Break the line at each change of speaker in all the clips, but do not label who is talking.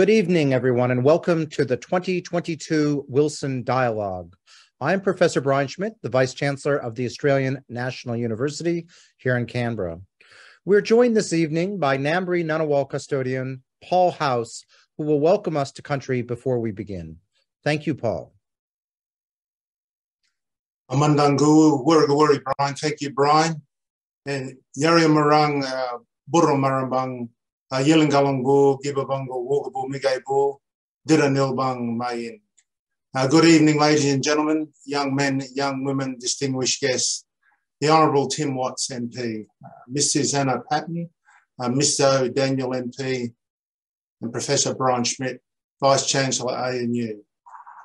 Good evening, everyone, and welcome to the 2022 Wilson Dialogue. I'm Professor Brian Schmidt, the Vice Chancellor of the Australian National University here in Canberra. We're joined this evening by Ngambri Ngunnawal custodian Paul House, who will welcome us to country before we begin. Thank you, Paul.
Amandangu, Wurugawuri, Brian. Thank you, Brian. And Yari Marang, uh, Burro Marambang, Diranilbang, Mayin. Uh, good evening, ladies and gentlemen, young men, young women, distinguished guests. The Honourable Tim Watts MP, uh, Miss Susannah Patton, uh, Mr. Daniel MP, and Professor Brian Schmidt, Vice Chancellor ANU.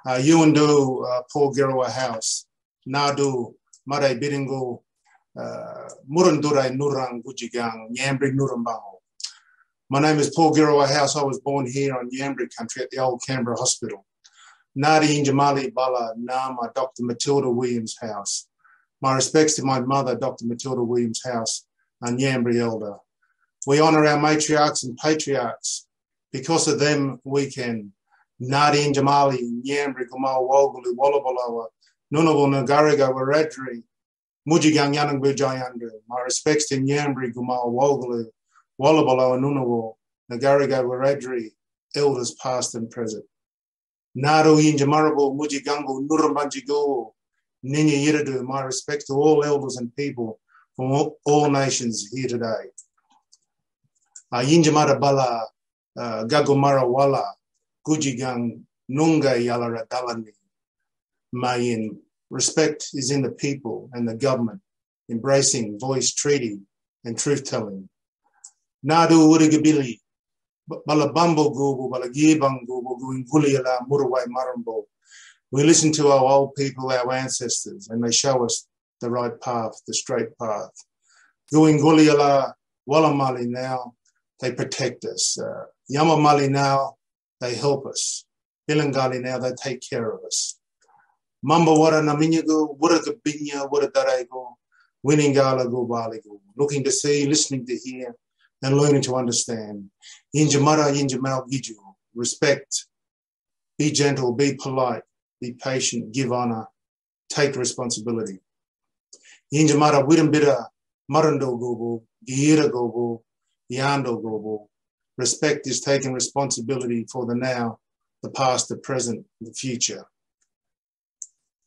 Uh, Yuandu uh, Paul Girawa House, Nadu Mare Biringu, uh, Murandurai Nurang Gujigang, Ngambri Nurambango. My name is Paul Girawa House. I was born here on Ngambri country at the old Canberra Hospital. Nadi Injamali Bala Nama Dr. Matilda Williams House. My respects to my mother, Dr. Matilda Williams House, a Ngambri elder. We honour our matriarchs and patriarchs. Because of them, we can. Nadi Injamali, Ngambri, Kumal Wogulu, Wallabaloa, Nunavul, Nagariga, Wiradjuri, Mujigang Yanang Bujayandu. My respects to Ngambri, Gumal Wogulu, Wallabalo and Ngunnawal, Nagariga Wiradjuri, elders past and present. Naru Yinjamarabo, Mujigango, Nurambanjigo, Ninya Yiradu, my respect to all elders and people from all, all nations here today. Uh, Yinjamara Bala, Wala, Gujigang, Nunga Yalara Dalani, Mayin. Respect is in the people and the government, embracing voice treaty and truth telling. Nadu Urigabili, Balabambo Gubu, Balagibang Gubu, Guinguliala, Muruwai Marambo. We listen to our old people, our ancestors, and they show us the right path, the straight path. Guinguliala, Walamali now, they protect us. Uh, Yamamali now, they help us. Ilangali now, they take care of us. Mamba wara naminyago, wara gabinya, wara darego, go baligo. Looking to see, listening to hear, and learning to understand. Injamara Injamal Giju, respect, be gentle, be polite, be patient, give honor, take responsibility. Injamara Widambira Marando Gobo, Gira Gobo, Yando Gobo. Respect is taking responsibility for the now, the past, the present, the future.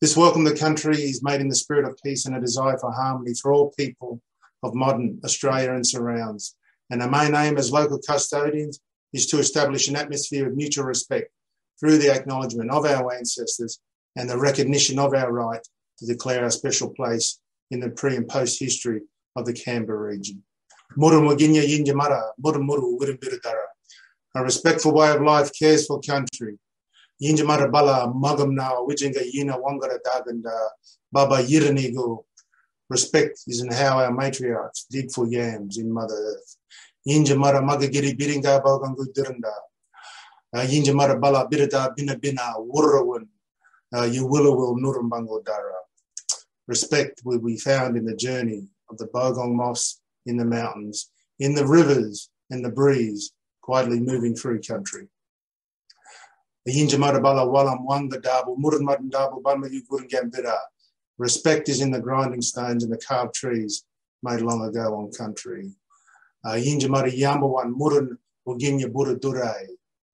This welcome to country is made in the spirit of peace and a desire for harmony for all people of modern Australia and surrounds. And our main aim as local custodians is to establish an atmosphere of mutual respect through the acknowledgement of our ancestors and the recognition of our right to declare our special place in the pre and post history of the Canberra region. A respectful way of life cares for country. Yinjamara bala magam na wijinga yina wangara daganda baba. Respect is in how our matriarchs dig for yams in Mother Earth. Yinja mara magagiri biringa balgangu diranda. Ah, yinja mara bala birida bina bina wurrawan. Ah, you will nurumbango dara. Respect will be found in the journey of the Bogong moth in the mountains, in the rivers and the breeze, quietly moving through country. Respect is in the grinding stones and the carved trees made long ago on country. Uh, Yinjamari Yambawan Murun Uginya Buddha Durai.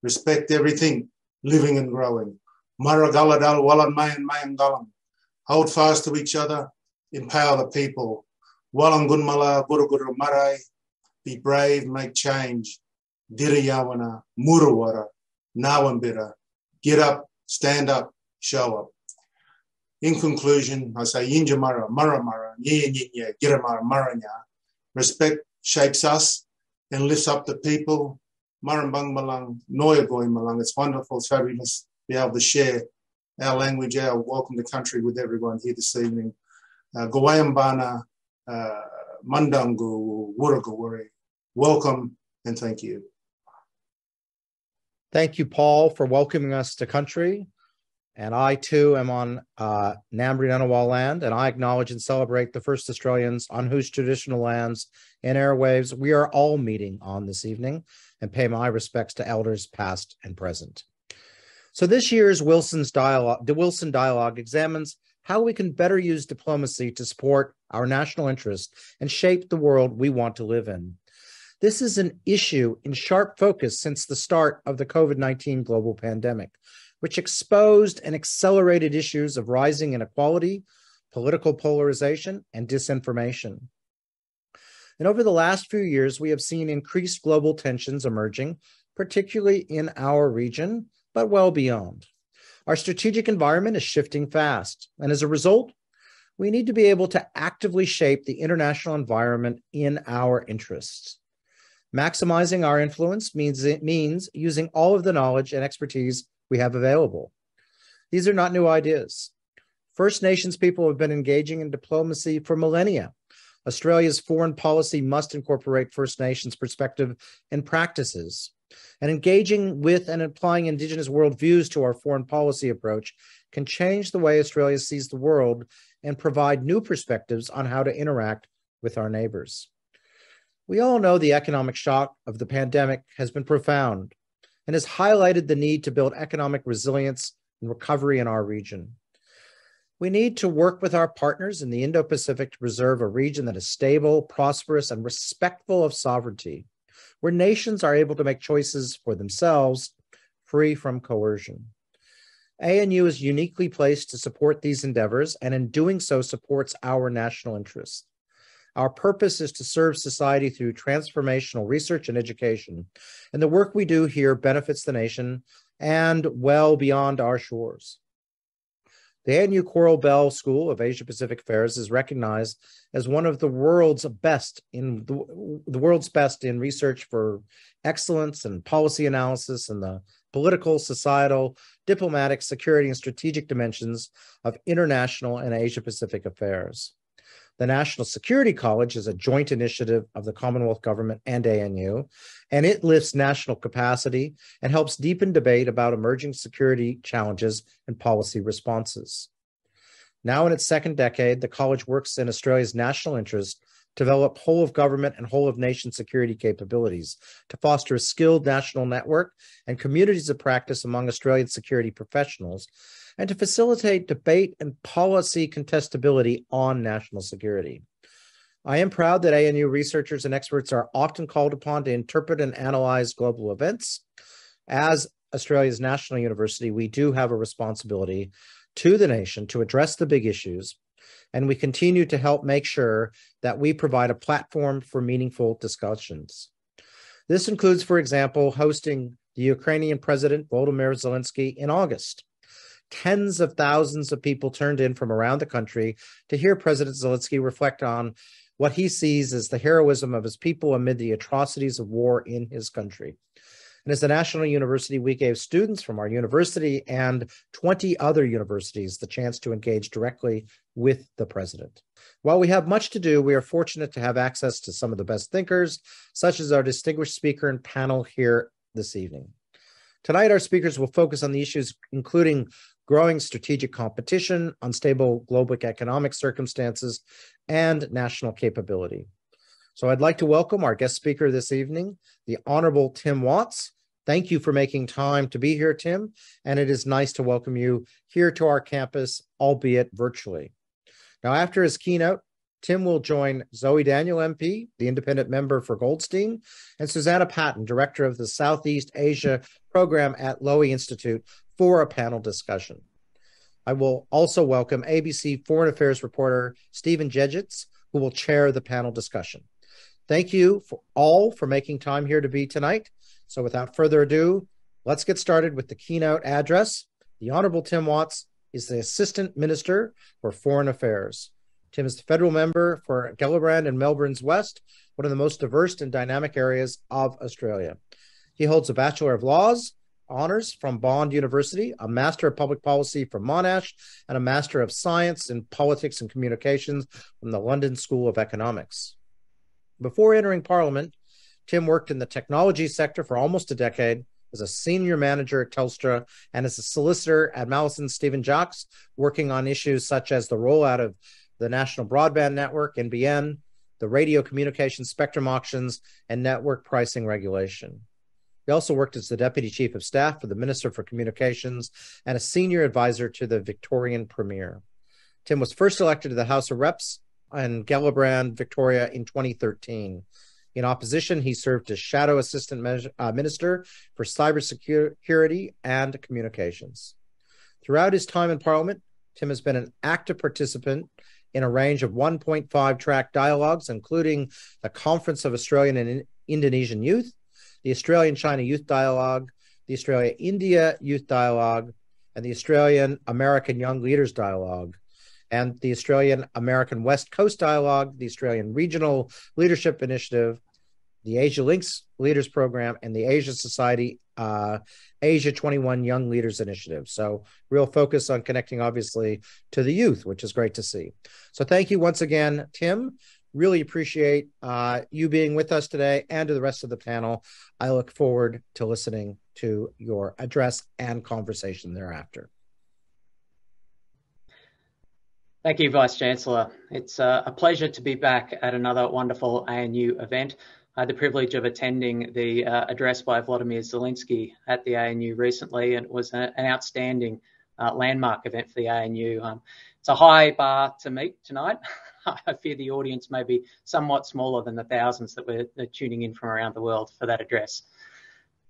Respect everything living and growing. Maragaladal Walan Mayan Mayan. Hold fast to each other, empower the people. Walangunmala Buruguru Marai. Be brave, make change. Dirayawana, Murawara, Nawambira. Get up, stand up, show up. In conclusion, I say Yinjamara, Maramara, Nya Nya, Giramara, Maranya. Respect shapes us and lifts up the people. Marambang Malang, Noyagoy Malang. It's wonderful, it's fabulous to be able to share our language, our welcome to country with everyone here this evening. Uh, Gawayambana, uh, Mandangu, Wurugawuri. Welcome and thank you.
Thank you, Paul, for welcoming us to country. And I too am on uh, Ngambri Ngunnawal land, and I acknowledge and celebrate the first Australians on whose traditional lands and airwaves we are all meeting on this evening and pay my respects to elders past and present. So this year's Wilson's dialogue, the Wilson Dialogue examines how we can better use diplomacy to support our national interest and shape the world we want to live in. This is an issue in sharp focus since the start of the COVID 19 global pandemic, which exposed and accelerated issues of rising inequality, political polarization, and disinformation. And over the last few years, we have seen increased global tensions emerging, particularly in our region, but well beyond. Our strategic environment is shifting fast. And as a result, we need to be able to actively shape the international environment in our interests. Maximizing our influence means means using all of the knowledge and expertise we have available. These are not new ideas. First Nations people have been engaging in diplomacy for millennia. Australia's foreign policy must incorporate First Nations perspective and practices. And engaging with and applying Indigenous worldviews to our foreign policy approach can change the way Australia sees the world and provide new perspectives on how to interact with our neighbors. We all know the economic shock of the pandemic has been profound and has highlighted the need to build economic resilience and recovery in our region. We need to work with our partners in the Indo Pacific to preserve a region that is stable, prosperous, and respectful of sovereignty where nations are able to make choices for themselves free from coercion. ANU is uniquely placed to support these endeavors, and in doing so, supports our national interests. Our purpose is to serve society through transformational research and education, and the work we do here benefits the nation and well beyond our shores. The ANU Coral Bell School of Asia Pacific Affairs is recognized as one of the world's best in the, the world's best in research for excellence and policy analysis in the political, societal, diplomatic, security, and strategic dimensions of international and Asia Pacific affairs. The National Security College is a joint initiative of the Commonwealth Government and ANU, and it lifts national capacity and helps deepen debate about emerging security challenges and policy responses. Now, in its second decade, the college works in Australia's national interest to develop whole of government and whole of nation security capabilities, to foster a skilled national network and communities of practice among Australian security professionals, and to facilitate debate and policy contestability on national security. I am proud that ANU researchers and experts are often called upon to interpret and analyze global events. As Australia's national university, we do have a responsibility to the nation to address the big issues, and we continue to help make sure that we provide a platform for meaningful discussions. This includes, for example, hosting the Ukrainian President Volodymyr Zelensky in August Tens of thousands of people turned in from around the country to hear President Zelensky reflect on what he sees as the heroism of his people amid the atrocities of war in his country. And as a national university, we gave students from our university and 20 other universities the chance to engage directly with the president. While we have much to do, we are fortunate to have access to some of the best thinkers, such as our distinguished speaker and panel here this evening. Tonight, our speakers will focus on the issues including growing strategic competition, unstable global economic circumstances, and national capability. So I'd like to welcome our guest speaker this evening, the Honorable Tim Watts. Thank you for making time to be here, Tim, and it is nice to welcome you here to our campus, albeit virtually. Now, after his keynote, Tim will join Zoe Daniel, MP, the independent member for Goldstein, and Susannah Patton, director of the Southeast Asia program at Lowy Institute, for a panel discussion. I will also welcome ABC Foreign Affairs reporter Stephen Dziedzic, who will chair the panel discussion. Thank you for all for making time here to be tonight. So without further ado, let's get started with the keynote address. The Honorable Tim Watts is the Assistant Minister for Foreign Affairs. Tim is the federal member for Gellibrand and Melbourne's West, one of the most diverse and dynamic areas of Australia. He holds a Bachelor of Laws honors from Bond University, a Master of Public Policy from Monash, and a Master of Science in Politics and Communications from the London School of Economics. Before entering Parliament, Tim worked in the technology sector for almost a decade as a senior manager at Telstra and as a solicitor at Mallesons Stephen Jaques, working on issues such as the rollout of the National Broadband Network, NBN, the radio communication spectrum auctions, and network pricing regulation. He also worked as the Deputy Chief of Staff for the Minister for Communications and a senior advisor to the Victorian Premier. Tim was first elected to the House of Reps in Gellibrand, Victoria in 2013. In opposition, he served as Shadow Assistant uh, Minister for Cybersecurity and Communications. Throughout his time in Parliament, Tim has been an active participant in a range of 1.5 track dialogues, including the Conference of Australian and Indonesian Youth, the Australian China Youth Dialogue, the Australia India Youth Dialogue, and the Australian American Young Leaders Dialogue, and the Australian American West Coast Dialogue, the Australian Regional Leadership Initiative, the Asia Links Leaders Program, and the Asia Society uh, Asia 21 Young Leaders Initiative. So, real focus on connecting, obviously, to the youth, which is great to see. So, thank you once again, Tim. Really appreciate uh, you being with us today and to the rest of the panel. I look forward to listening to your address and conversation thereafter.
Thank you, Vice Chancellor. It's uh, a pleasure to be back at another wonderful ANU event. I had the privilege of attending the uh, address by Vladimir Zelensky at the ANU recently, and it was a, an outstanding uh, landmark event for the ANU. Um, it's a high bar to meet tonight. I fear the audience may be somewhat smaller than the thousands that were tuning in from around the world for that address.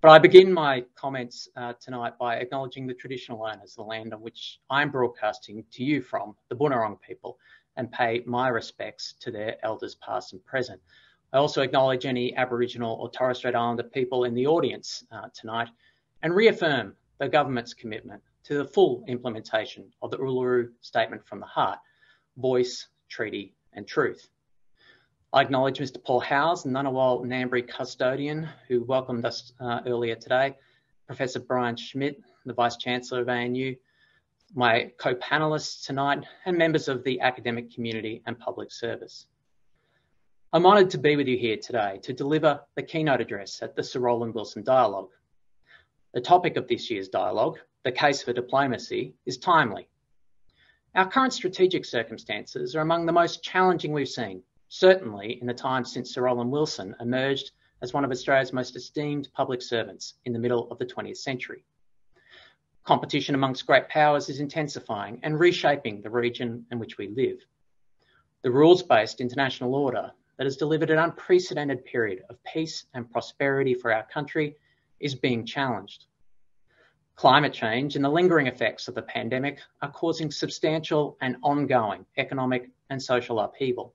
But I begin my comments uh, tonight by acknowledging the traditional owners of the land on which I'm broadcasting to you from, the Bunurong people, and pay my respects to their elders past and present. I also acknowledge any Aboriginal or Torres Strait Islander people in the audience uh, tonight and reaffirm the government's commitment to the full implementation of the Uluru Statement from the Heart, voice, treaty and truth. I acknowledge Mr Paul House, Ngunnawal Ngambri custodian who welcomed us uh, earlier today, Professor Brian Schmidt, the Vice-Chancellor of ANU, my co-panelists tonight and members of the academic community and public service. I'm honoured to be with you here today to deliver the keynote address at the Sir Roland Wilson Dialogue. The topic of this year's dialogue, the case for diplomacy, is timely. Our current strategic circumstances are among the most challenging we've seen, certainly in the time since Sir Roland Wilson emerged as one of Australia's most esteemed public servants in the middle of the 20th century. Competition amongst great powers is intensifying and reshaping the region in which we live. The rules based international order that has delivered an unprecedented period of peace and prosperity for our country is being challenged. Climate change and the lingering effects of the pandemic are causing substantial and ongoing economic and social upheaval.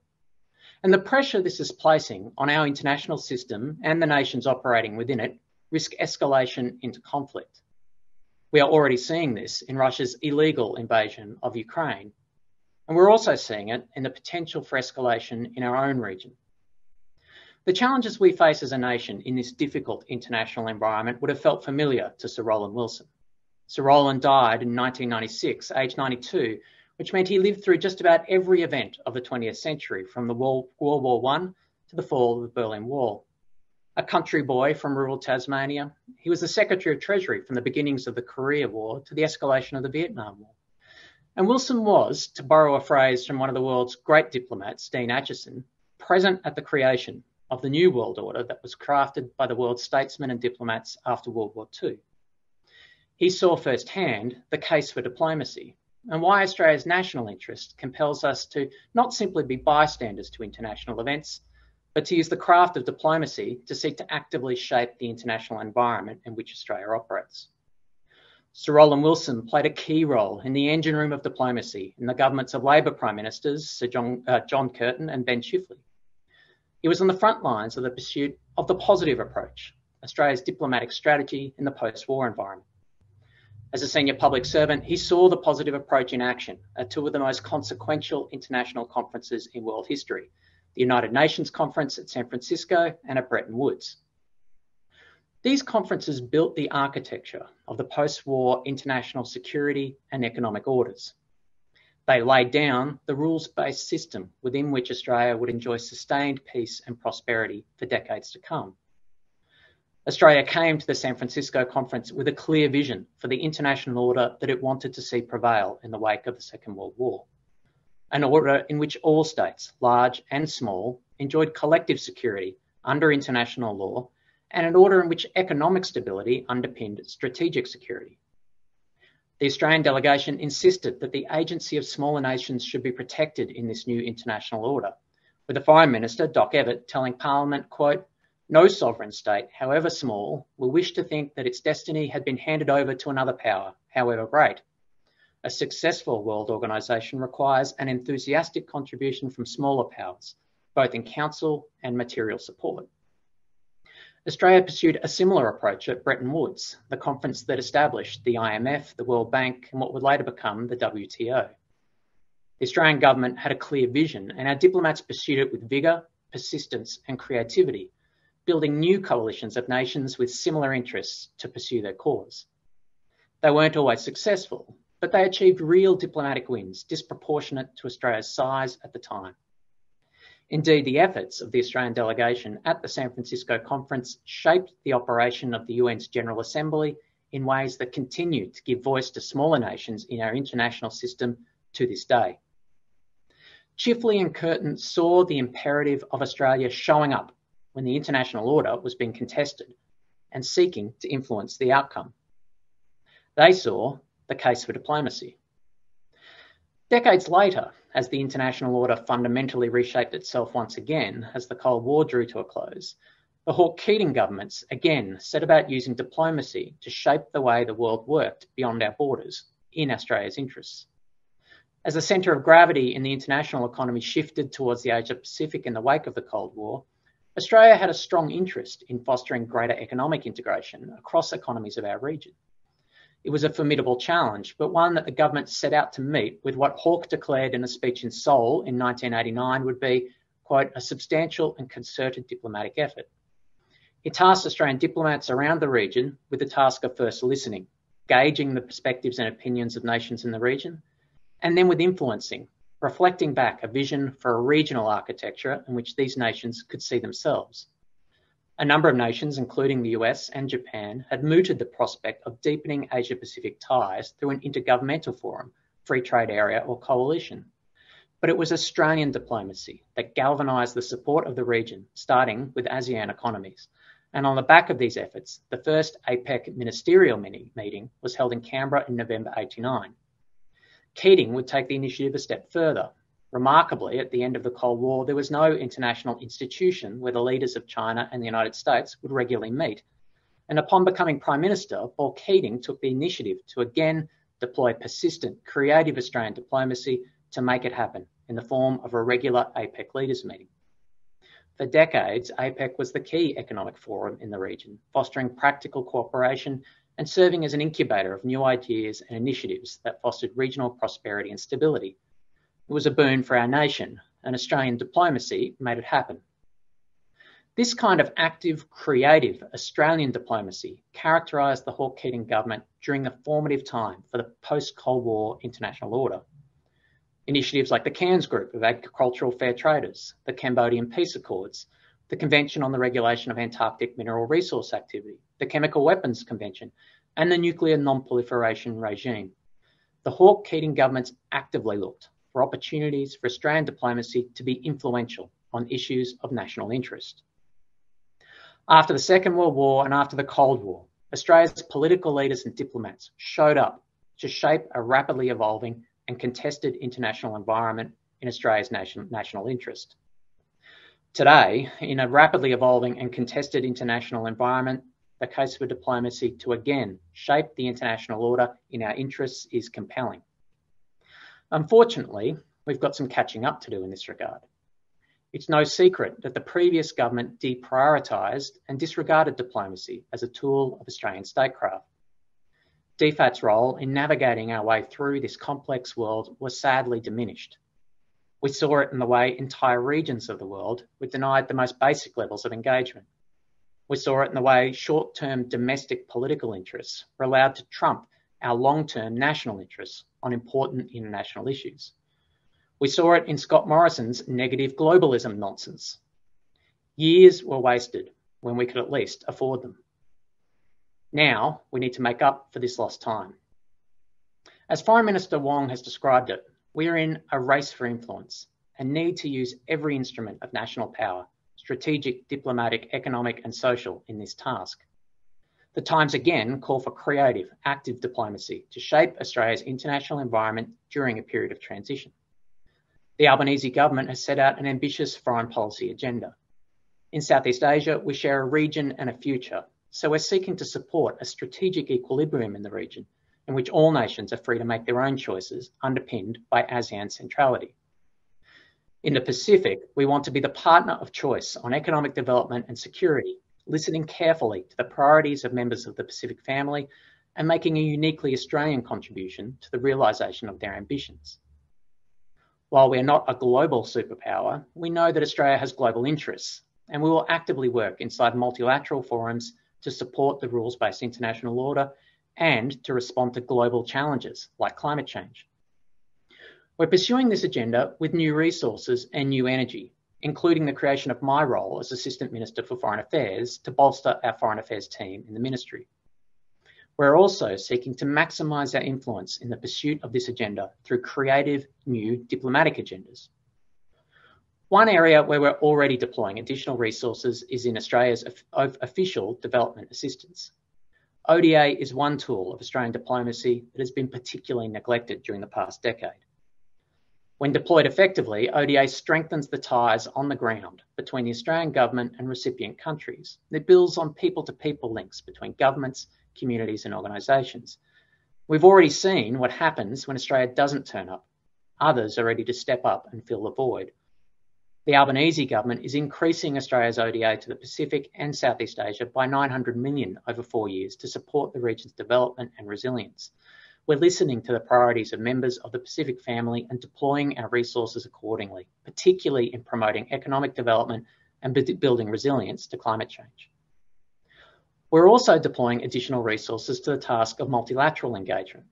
And the pressure this is placing on our international system and the nations operating within it risk escalation into conflict. We are already seeing this in Russia's illegal invasion of Ukraine and we're also seeing it in the potential for escalation in our own region. The challenges we face as a nation in this difficult international environment would have felt familiar to Sir Roland Wilson. Sir Roland died in 1996, aged 92, which meant he lived through just about every event of the 20th century, from the World War I to the fall of the Berlin Wall. A country boy from rural Tasmania, he was the Secretary of Treasury from the beginnings of the Korea War to the escalation of the Vietnam War. And Wilson was, to borrow a phrase from one of the world's great diplomats, Dean Acheson, present at the creation of the new world order that was crafted by the world's statesmen and diplomats after World War II. He saw firsthand the case for diplomacy and why Australia's national interest compels us to not simply be bystanders to international events, but to use the craft of diplomacy to seek to actively shape the international environment in which Australia operates. Sir Roland Wilson played a key role in the engine room of diplomacy in the governments of Labor Prime Ministers Sir John, uh, John Curtin and Ben Chifley. He was on the front lines of the pursuit of the positive approach, Australia's diplomatic strategy in the post-war environment. As a senior public servant, he saw the positive approach in action at two of the most consequential international conferences in world history, the United Nations Conference at San Francisco and at Bretton Woods. These conferences built the architecture of the post-war international security and economic orders. They laid down the rules-based system within which Australia would enjoy sustained peace and prosperity for decades to come. Australia came to the San Francisco conference with a clear vision for the international order that it wanted to see prevail in the wake of the Second World War. An order in which all states, large and small, enjoyed collective security under international law, and an order in which economic stability underpinned strategic security. The Australian delegation insisted that the agency of smaller nations should be protected in this new international order, with the Foreign Minister, Doc Evatt, telling Parliament, quote, no sovereign state, however small, will wish to think that its destiny had been handed over to another power, however great. A successful world organisation requires an enthusiastic contribution from smaller powers, both in council and material support. Australia pursued a similar approach at Bretton Woods, the conference that established the IMF, the World Bank, and what would later become the WTO. The Australian government had a clear vision, and our diplomats pursued it with vigour, persistence, and creativity building new coalitions of nations with similar interests to pursue their cause. They weren't always successful, but they achieved real diplomatic wins disproportionate to Australia's size at the time. Indeed, the efforts of the Australian delegation at the San Francisco conference shaped the operation of the UN's General Assembly in ways that continue to give voice to smaller nations in our international system to this day. Chifley and Curtin saw the imperative of Australia showing up when the international order was being contested and seeking to influence the outcome. They saw the case for diplomacy. Decades later, as the international order fundamentally reshaped itself once again as the Cold War drew to a close, the Hawke Keating governments again set about using diplomacy to shape the way the world worked beyond our borders in Australia's interests. As the centre of gravity in the international economy shifted towards the Asia Pacific in the wake of the Cold War, Australia had a strong interest in fostering greater economic integration across economies of our region. It was a formidable challenge, but one that the government set out to meet with what Hawke declared in a speech in Seoul in 1989 would be, quote, a substantial and concerted diplomatic effort. He tasked Australian diplomats around the region with the task of first listening, gauging the perspectives and opinions of nations in the region, and then with influencing, reflecting back a vision for a regional architecture in which these nations could see themselves. A number of nations, including the US and Japan, had mooted the prospect of deepening Asia Pacific ties through an intergovernmental forum, free trade area, or coalition. But it was Australian diplomacy that galvanised the support of the region, starting with ASEAN economies. And on the back of these efforts, the first APEC ministerial meeting was held in Canberra in November 89. Keating would take the initiative a step further. Remarkably, at the end of the Cold War, there was no international institution where the leaders of China and the United States would regularly meet. And upon becoming Prime Minister, Paul Keating took the initiative to again deploy persistent, creative Australian diplomacy to make it happen in the form of a regular APEC leaders meeting. For decades, APEC was the key economic forum in the region, fostering practical cooperation and serving as an incubator of new ideas and initiatives that fostered regional prosperity and stability. It was a boon for our nation, and Australian diplomacy made it happen. This kind of active, creative Australian diplomacy characterised the Hawke Keating government during the formative time for the post Cold War international order. Initiatives like the Cairns Group of Agricultural Fair Traders, the Cambodian Peace Accords, the Convention on the Regulation of Antarctic Mineral Resource Activity, the Chemical Weapons Convention, and the Nuclear Non-Proliferation Regime. The Hawke Keating governments actively looked for opportunities for Australian diplomacy to be influential on issues of national interest. After the Second World War and after the Cold War, Australia's political leaders and diplomats showed up to shape a rapidly evolving and contested international environment in Australia's nation, national interest. Today, in a rapidly evolving and contested international environment, the case for diplomacy to again shape the international order in our interests is compelling. Unfortunately, we've got some catching up to do in this regard. It's no secret that the previous government deprioritised and disregarded diplomacy as a tool of Australian statecraft. DFAT's role in navigating our way through this complex world was sadly diminished. We saw it in the way entire regions of the world were denied the most basic levels of engagement. We saw it in the way short term domestic political interests were allowed to trump our long term national interests on important international issues. We saw it in Scott Morrison's negative globalism nonsense. Years were wasted when we could at least afford them. Now we need to make up for this lost time. As Foreign Minister Wong has described it, we are in a race for influence and need to use every instrument of national power, strategic, diplomatic, economic, and social, in this task. The Times again call for creative, active diplomacy to shape Australia's international environment during a period of transition. The Albanese government has set out an ambitious foreign policy agenda. In Southeast Asia, we share a region and a future, so we're seeking to support a strategic equilibrium in the region in which all nations are free to make their own choices, underpinned by ASEAN centrality. In the Pacific, we want to be the partner of choice on economic development and security, listening carefully to the priorities of members of the Pacific family and making a uniquely Australian contribution to the realisation of their ambitions. While we are not a global superpower, we know that Australia has global interests, and we will actively work inside multilateral forums to support the rules based international order and to respond to global challenges like climate change. We're pursuing this agenda with new resources and new energy, including the creation of my role as Assistant Minister for Foreign Affairs to bolster our foreign affairs team in the ministry. We're also seeking to maximise our influence in the pursuit of this agenda through creative new diplomatic agendas. One area where we're already deploying additional resources is in Australia's official development assistance. ODA is one tool of Australian diplomacy that has been particularly neglected during the past decade. When deployed effectively, ODA strengthens the ties on the ground between the Australian government and recipient countries. It builds on people to people links between governments, communities, and organisations. We've already seen what happens when Australia doesn't turn up. Others are ready to step up and fill the void. The Albanese government is increasing Australia's ODA to the Pacific and Southeast Asia by 900 million over four years to support the region's development and resilience. We're listening to the priorities of members of the Pacific family and deploying our resources accordingly, particularly in promoting economic development and building resilience to climate change. We're also deploying additional resources to the task of multilateral engagement.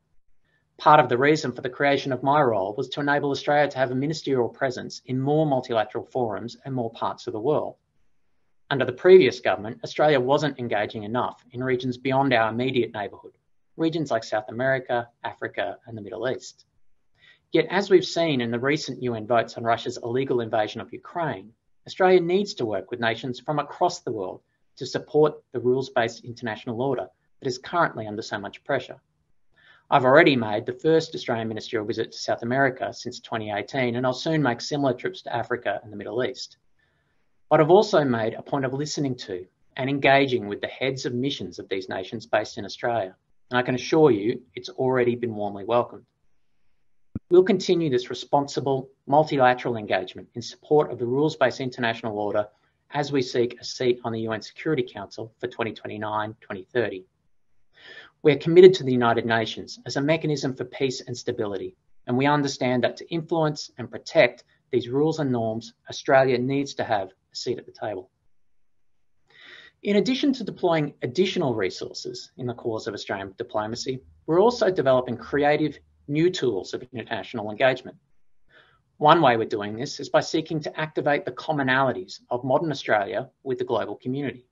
Part of the reason for the creation of my role was to enable Australia to have a ministerial presence in more multilateral forums and more parts of the world. Under the previous government, Australia wasn't engaging enough in regions beyond our immediate neighbourhood, regions like South America, Africa, and the Middle East. Yet, as we've seen in the recent UN votes on Russia's illegal invasion of Ukraine, Australia needs to work with nations from across the world to support the rules based international order that is currently under so much pressure. I've already made the first Australian ministerial visit to South America since 2018, and I'll soon make similar trips to Africa and the Middle East. But I've also made a point of listening to and engaging with the heads of missions of these nations based in Australia. And I can assure you it's already been warmly welcomed. We'll continue this responsible multilateral engagement in support of the rules based international order as we seek a seat on the UN Security Council for 2029 2030. We are committed to the United Nations as a mechanism for peace and stability, and we understand that to influence and protect these rules and norms, Australia needs to have a seat at the table. In addition to deploying additional resources in the cause of Australian diplomacy, we're also developing creative new tools of international engagement. One way we're doing this is by seeking to activate the commonalities of modern Australia with the global community.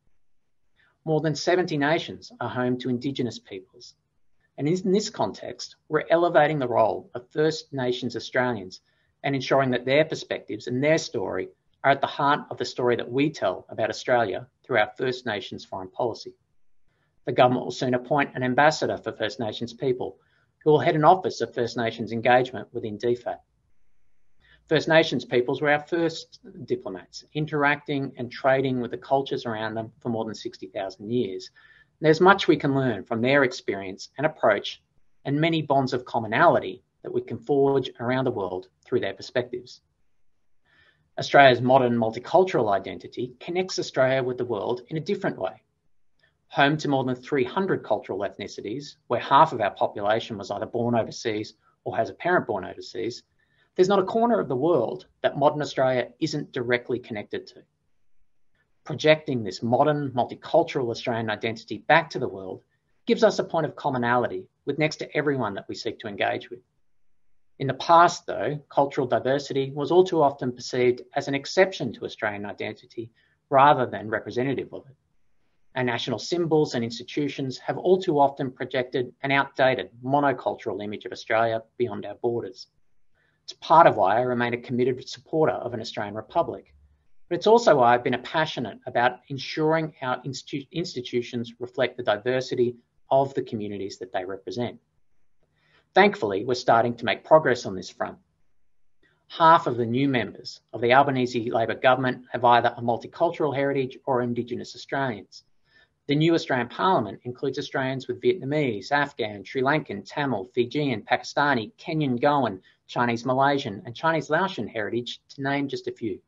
More than 70 nations are home to Indigenous peoples. And in this context, we're elevating the role of First Nations Australians and ensuring that their perspectives and their story are at the heart of the story that we tell about Australia through our First Nations foreign policy. The government will soon appoint an ambassador for First Nations people who will head an office of First Nations engagement within DFAT. First Nations peoples were our first diplomats, interacting and trading with the cultures around them for more than 60,000 years. There's much we can learn from their experience and approach, and many bonds of commonality that we can forge around the world through their perspectives. Australia's modern multicultural identity connects Australia with the world in a different way. Home to more than 300 cultural ethnicities, where half of our population was either born overseas or has a parent born overseas, there's not a corner of the world that modern Australia isn't directly connected to. Projecting this modern, multicultural Australian identity back to the world gives us a point of commonality with next to everyone that we seek to engage with. In the past, though, cultural diversity was all too often perceived as an exception to Australian identity rather than representative of it. Our national symbols and institutions have all too often projected an outdated monocultural image of Australia beyond our borders. It's part of why I remain a committed supporter of an Australian Republic. But it's also why I've been a passionate about ensuring our institu- institutions reflect the diversity of the communities that they represent. Thankfully, we're starting to make progress on this front. Half of the new members of the Albanese Labor government have either a multicultural heritage or Indigenous Australians. The new Australian Parliament includes Australians with Vietnamese, Afghan, Sri Lankan, Tamil, Fijian, Pakistani, Kenyan Goan, Chinese Malaysian, and Chinese Laotian heritage, to name just a few.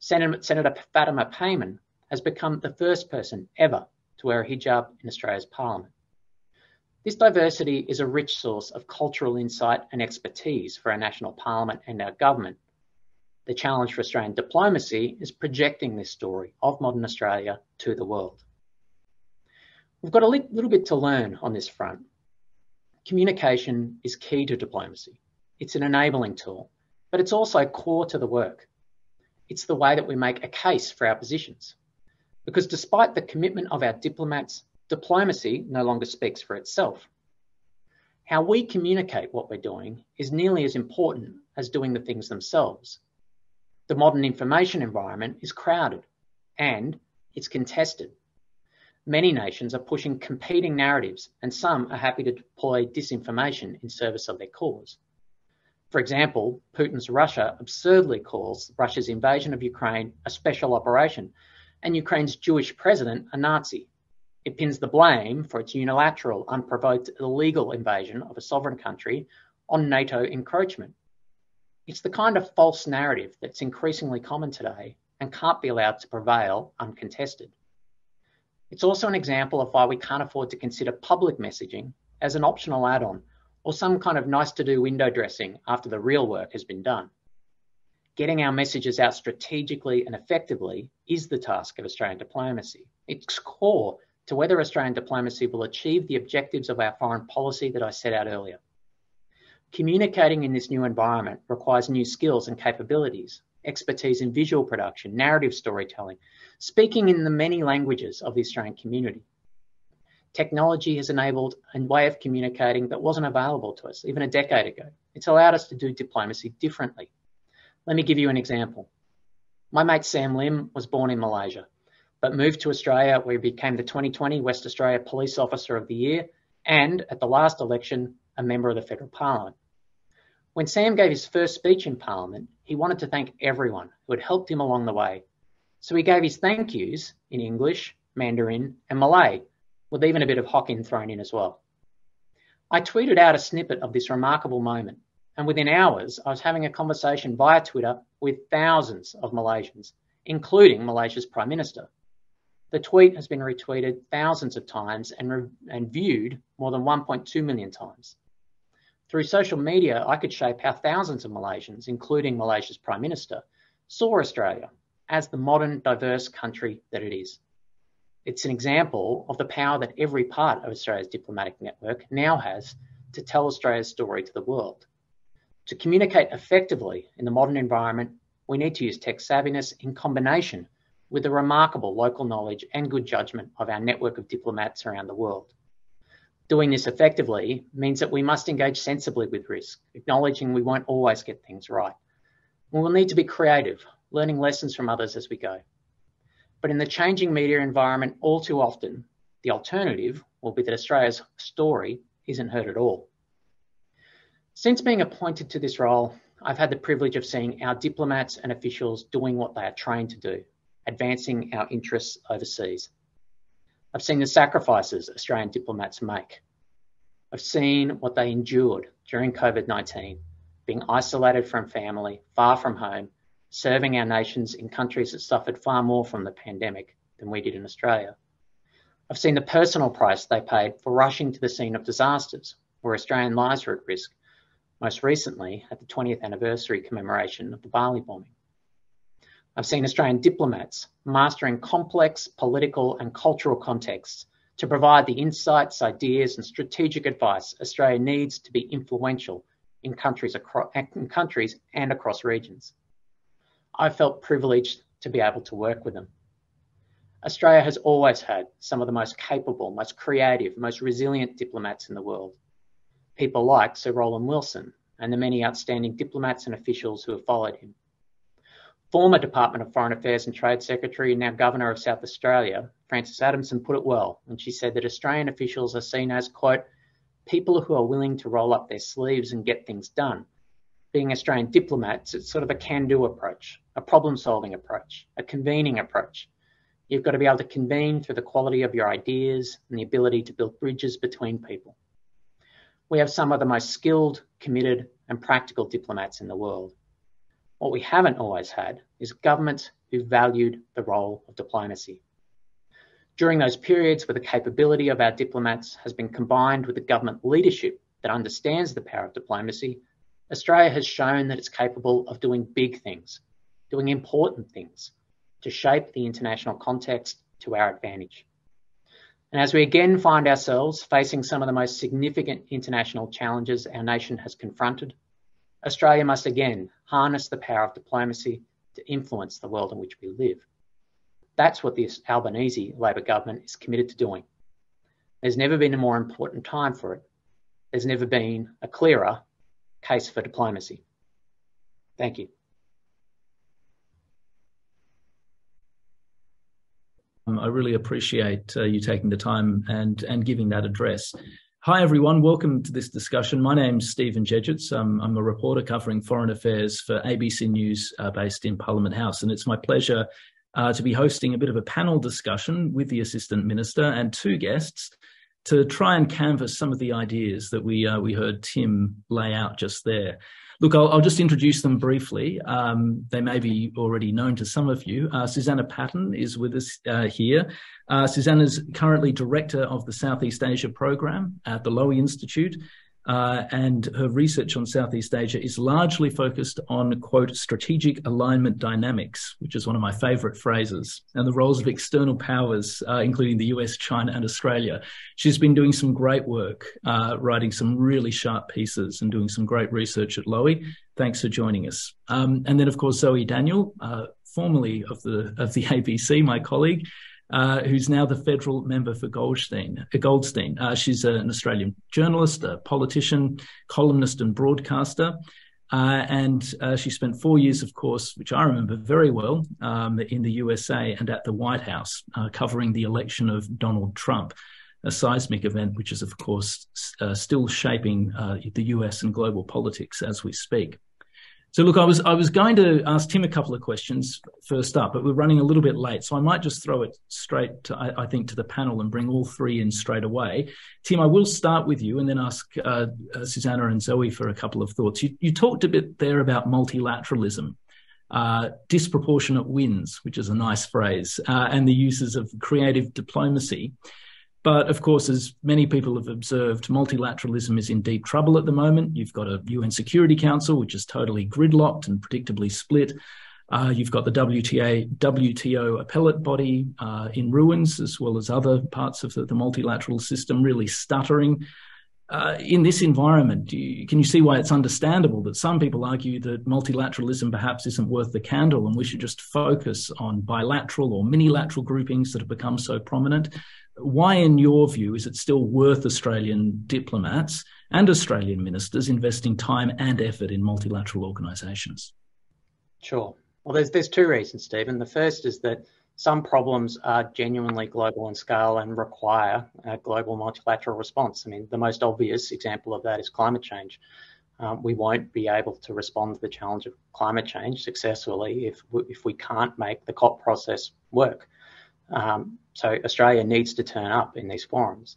Senator, Senator Fatima Payman has become the first person ever to wear a hijab in Australia's Parliament. This diversity is a rich source of cultural insight and expertise for our national parliament and our government. The challenge for Australian diplomacy is projecting this story of modern Australia to the world. We've got a li- little bit to learn on this front. Communication is key to diplomacy. It's an enabling tool, but it's also core to the work. It's the way that we make a case for our positions. Because despite the commitment of our diplomats, diplomacy no longer speaks for itself. How we communicate what we're doing is nearly as important as doing the things themselves. The modern information environment is crowded and it's contested. Many nations are pushing competing narratives, and some are happy to deploy disinformation in service of their cause. For example, Putin's Russia absurdly calls Russia's invasion of Ukraine a special operation, and Ukraine's Jewish president a Nazi. It pins the blame for its unilateral, unprovoked, illegal invasion of a sovereign country on NATO encroachment. It's the kind of false narrative that's increasingly common today and can't be allowed to prevail uncontested. It's also an example of why we can't afford to consider public messaging as an optional add on or some kind of nice to do window dressing after the real work has been done. Getting our messages out strategically and effectively is the task of Australian diplomacy. It's core to whether Australian diplomacy will achieve the objectives of our foreign policy that I set out earlier. Communicating in this new environment requires new skills and capabilities, expertise in visual production, narrative storytelling, speaking in the many languages of the Australian community. Technology has enabled a way of communicating that wasn't available to us even a decade ago. It's allowed us to do diplomacy differently. Let me give you an example. My mate Sam Lim was born in Malaysia, but moved to Australia where he became the 2020 West Australia Police Officer of the Year and, at the last election, a member of the Federal Parliament. When Sam gave his first speech in Parliament, he wanted to thank everyone who had helped him along the way. So he gave his thank yous in English, Mandarin, and Malay, with even a bit of Hokkien thrown in as well. I tweeted out a snippet of this remarkable moment, and within hours, I was having a conversation via Twitter with thousands of Malaysians, including Malaysia's Prime Minister. The tweet has been retweeted thousands of times and, re- and viewed more than 1.2 million times. Through social media, I could shape how thousands of Malaysians, including Malaysia's Prime Minister, saw Australia as the modern, diverse country that it is. It's an example of the power that every part of Australia's diplomatic network now has to tell Australia's story to the world. To communicate effectively in the modern environment, we need to use tech savviness in combination with the remarkable local knowledge and good judgment of our network of diplomats around the world. Doing this effectively means that we must engage sensibly with risk, acknowledging we won't always get things right. We will need to be creative, learning lessons from others as we go. But in the changing media environment, all too often, the alternative will be that Australia's story isn't heard at all. Since being appointed to this role, I've had the privilege of seeing our diplomats and officials doing what they are trained to do, advancing our interests overseas. I've seen the sacrifices Australian diplomats make. I've seen what they endured during COVID 19, being isolated from family, far from home, serving our nations in countries that suffered far more from the pandemic than we did in Australia. I've seen the personal price they paid for rushing to the scene of disasters where Australian lives were at risk, most recently at the 20th anniversary commemoration of the Bali bombing. I've seen Australian diplomats mastering complex political and cultural contexts to provide the insights, ideas, and strategic advice Australia needs to be influential in countries, across, in countries and across regions. I felt privileged to be able to work with them. Australia has always had some of the most capable, most creative, most resilient diplomats in the world. People like Sir Roland Wilson and the many outstanding diplomats and officials who have followed him. Former Department of Foreign Affairs and Trade Secretary and now Governor of South Australia, Frances Adamson, put it well when she said that Australian officials are seen as, quote, people who are willing to roll up their sleeves and get things done. Being Australian diplomats, it's sort of a can do approach, a problem solving approach, a convening approach You've got to be able to convene through the quality of your ideas and the ability to build bridges between people. We have some of the most skilled, committed, and practical diplomats in the world. What we haven't always had is governments who valued the role of diplomacy. During those periods where the capability of our diplomats has been combined with the government leadership that understands the power of diplomacy, Australia has shown that it's capable of doing big things, doing important things, to shape the international context to our advantage. And as we again find ourselves facing some of the most significant international challenges our nation has confronted, Australia must again harness the power of diplomacy to influence the world in which we live. That's what the Albanese Labor government is committed to doing. There's never been a more important time for it. There's never been a clearer case for diplomacy. Thank you.
Um, I really appreciate uh, you taking the time and and giving that address. Hi everyone, welcome to this discussion. My name's Stephen Dziedzic. Um, I'm a reporter covering foreign affairs for ABC News uh, based in Parliament House, and it's my pleasure uh, to be hosting a bit of a panel discussion with the Assistant Minister and two guests to try and canvass some of the ideas that we uh, we heard Tim lay out just there. Look, I'll, I'll just introduce them briefly. Um, they may be already known to some of you. Uh, Susannah Patton is with us uh, here. Uh, Susannah is currently director of the Southeast Asia program at the Lowy Institute. Uh, and her research on Southeast Asia is largely focused on, quote, strategic alignment dynamics, which is one of my favorite phrases, and the roles of external powers, uh, including the US, China, and Australia. She's been doing some great work, uh, writing some really sharp pieces and doing some great research at Lowy. Thanks for joining us. Um, and then, of course, Zoe Daniel, uh, formerly of the, of the ABC, my colleague, uh, who's now the federal member for Goldstein. Uh, Goldstein. Uh, she's an Australian journalist, a politician, columnist, and broadcaster. Uh, and uh, she spent four years, of course, which I remember very well, um, in the USA and at the White House, covering the election of Donald Trump, a seismic event which is, of course, still shaping the US and global politics as we speak. So look, I was I was going to ask Tim a couple of questions first up, but we're running a little bit late, so I might just throw it straight, to, I, I, think, to the panel and bring all three in straight away. Tim, I will start with you, and then ask uh, uh, Susannah and Zoe for a couple of thoughts. You, you talked a bit there about multilateralism. Uh, disproportionate wins, which is a nice phrase, uh, and the uses of creative diplomacy. But of course, as many people have observed, multilateralism is in deep trouble at the moment. You've got a UN Security Council, which is totally gridlocked and predictably split. Uh, you've got the WTA, WTO appellate body uh, in ruins, as well as other parts of the, the multilateral system really stuttering. Uh, in this environment, you, can you see why it's understandable that some people argue that multilateralism perhaps isn't worth the candle and we should just focus on bilateral or minilateral groupings that have become so prominent? Why, in your view, is it still worth Australian diplomats and Australian ministers investing time and effort in multilateral organisations?
Sure. Well, there's there's two reasons, Stephen. The first is that some problems are genuinely global in scale and require a global multilateral response. I mean, the most obvious example of that is climate change. Um, we won't be able to respond to the challenge of climate change successfully if we, if we can't make the COP process work. Um, so Australia needs to turn up in these forums.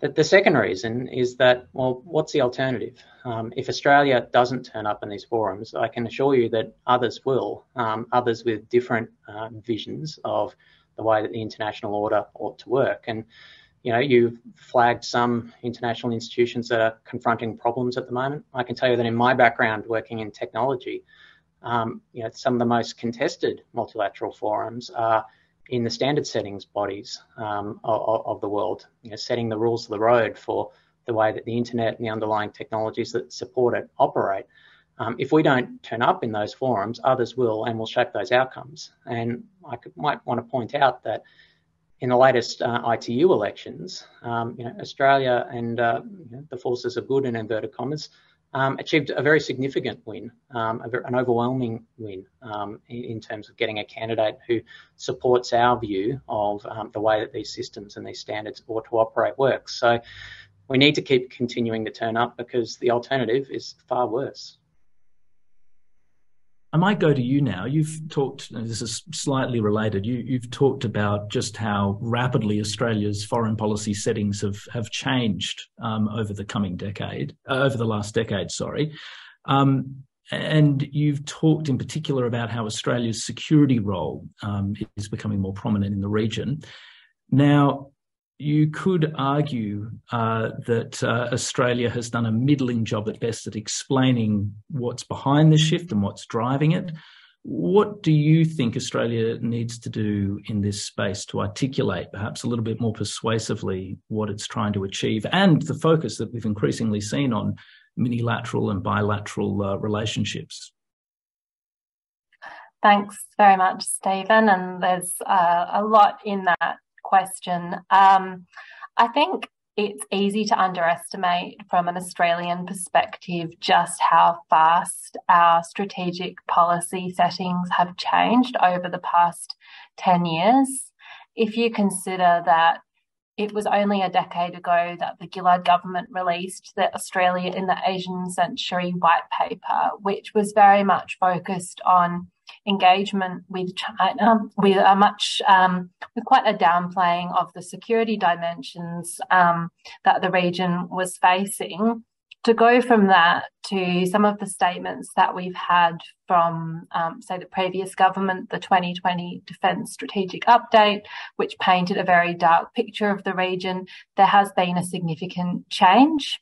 The, the second reason is that, well, what's the alternative? Um, if Australia doesn't turn up in these forums, I can assure you that others will, um, others with different uh, visions of the way that the international order ought to work. And, you know, you've flagged some international institutions that are confronting problems at the moment. I can tell you that in my background working in technology, um, you know, some of the most contested multilateral forums are in the standard settings bodies um, of, of, the world, you know, setting the rules of the road for the way that the internet and the underlying technologies that support it operate. Um, if we don't turn up in those forums, others will and will shape those outcomes. And I could, might want to point out that in the latest uh, ITU elections, um, you know, Australia and uh, you know, the forces of good in inverted commas um, achieved a very significant win, um, an overwhelming win um, in, terms of getting a candidate who supports our view of um, the way that these systems and these standards ought to operate works. So we need to keep continuing to turn up because the alternative is far worse.
I might go to you now. You've talked, this is slightly related. You, have talked about just how rapidly Australia's foreign policy settings have, have changed um, over the coming decade, uh, over the last decade, sorry. Um, and you've talked in particular about how Australia's security role um, is becoming more prominent in the region. Now, you could argue uh, that uh, Australia has done a middling job at best at explaining what's behind the shift and what's driving it. What do you think Australia needs to do in this space to articulate perhaps a little bit more persuasively what it's trying to achieve and the focus that we've increasingly seen on minilateral and bilateral uh, relationships?
Thanks very much, Stephen. And there's uh, a lot in that question. Um, I think it's easy to underestimate from an Australian perspective just how fast our strategic policy settings have changed over the past 10 years. If you consider that it was only a decade ago that the Gillard government released the Australia in the Asian Century white paper, which was very much focused on engagement with China with a much um, with quite a downplaying of the security dimensions um, that the region was facing. To go from that to some of the statements that we've had from, um, say, the previous government, the 2020 Defence Strategic Update, which painted a very dark picture of the region, there has been a significant change.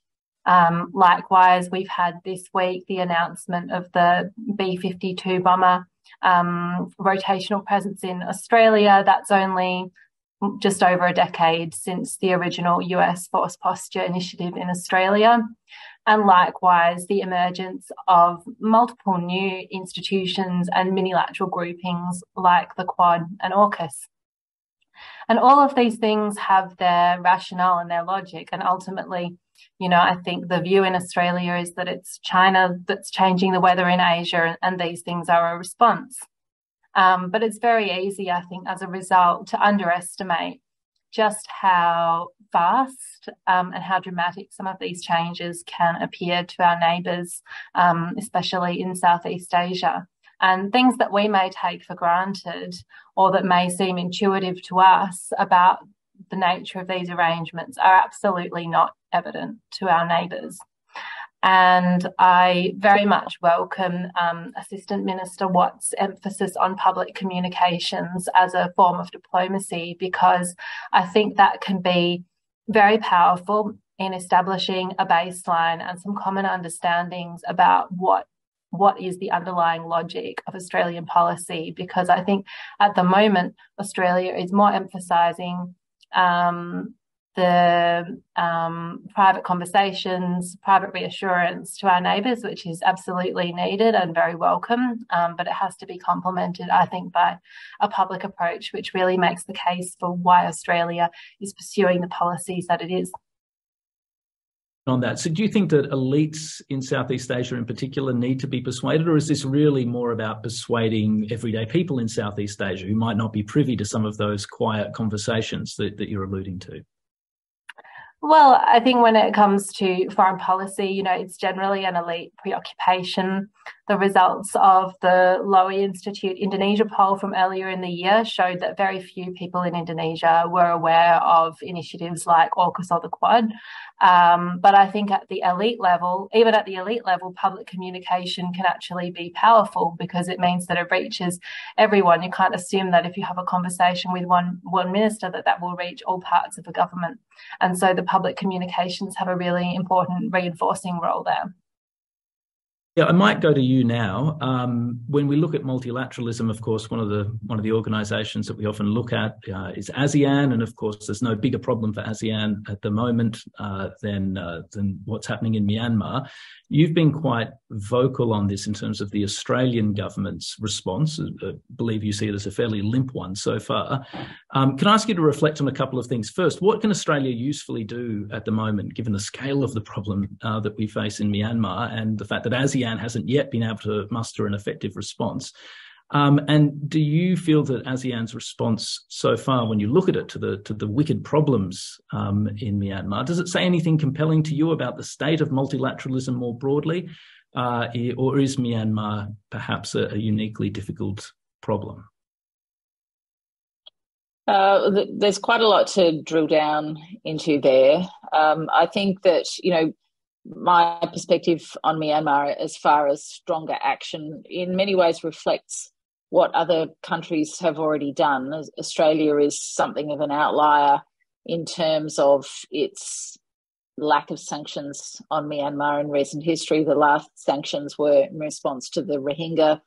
Um, likewise, we've had this week the announcement of the B 52 bomber um, rotational presence in Australia. That's only just over a decade since the original US Force Posture Initiative in Australia. And likewise, the emergence of multiple new institutions and minilateral groupings like the Quad and AUKUS. And all of these things have their rationale and their logic. And ultimately, you know, I think the view in Australia is that it's China that's changing the weather in Asia, and these things are a response. Um, but it's very easy, I think, as a result, to underestimate just how fast um, and how dramatic some of these changes can appear to our neighbours, um, especially in Southeast Asia. And things that we may take for granted or that may seem intuitive to us about the nature of these arrangements are absolutely not evident to our neighbours. And I very much welcome um, Assistant Minister Watts' emphasis on public communications as a form of diplomacy because I think that can be very powerful in establishing a baseline and some common understandings about what what is the underlying logic of Australian policy because I think at the moment Australia is more emphasizing um, the um, private conversations, private reassurance to our neighbours, which is absolutely needed and very welcome. Um, but it has to be complemented, I think, by a public approach, which really makes the case for why Australia is pursuing the policies that it is.
On that, so do you think that elites in Southeast Asia in particular need to be persuaded, or is this really more about persuading everyday people in Southeast Asia who might not be privy to some of those quiet conversations that, that you're alluding to?
Well, I think when it comes to foreign policy, you know, it's generally an elite preoccupation. The results of the Lowy Institute Indonesia poll from earlier in the year showed that very few people in Indonesia were aware of initiatives like AUKUS or the Quad. Um, but I think at the elite level, even at the elite level, public communication can actually be powerful because it means that it reaches everyone. You can't assume that if you have a conversation with one one minister that that will reach all parts of the government. And so the public communications have a really important reinforcing role there.
Yeah, I might go to you now. Um, when we look at multilateralism, of course, one of the one of the organisations that we often look at uh, is ASEAN, and of course, there's no bigger problem for ASEAN at the moment uh, than uh, than what's happening in Myanmar. You've been quite vocal on this in terms of the Australian government's response. I uh, believe you see it as a fairly limp one so far. Um, can I ask you to reflect on a couple of things? First, what can Australia usefully do at the moment, given the scale of the problem uh, that we face in Myanmar and the fact that ASEAN hasn't yet been able to muster an effective response? Um, and do you feel that ASEAN's response so far, when you look at it to the to the wicked problems um, in Myanmar, does it say anything compelling to you about the state of multilateralism more broadly, uh, or is Myanmar perhaps a, a uniquely difficult problem?
Uh, there's quite a lot to drill down into there. Um, I think that you know my perspective on Myanmar as far as stronger action in many ways reflects what other countries have already done. Australia is something of an outlier in terms of its lack of sanctions on Myanmar in recent history. The last sanctions were in response to the Rohingya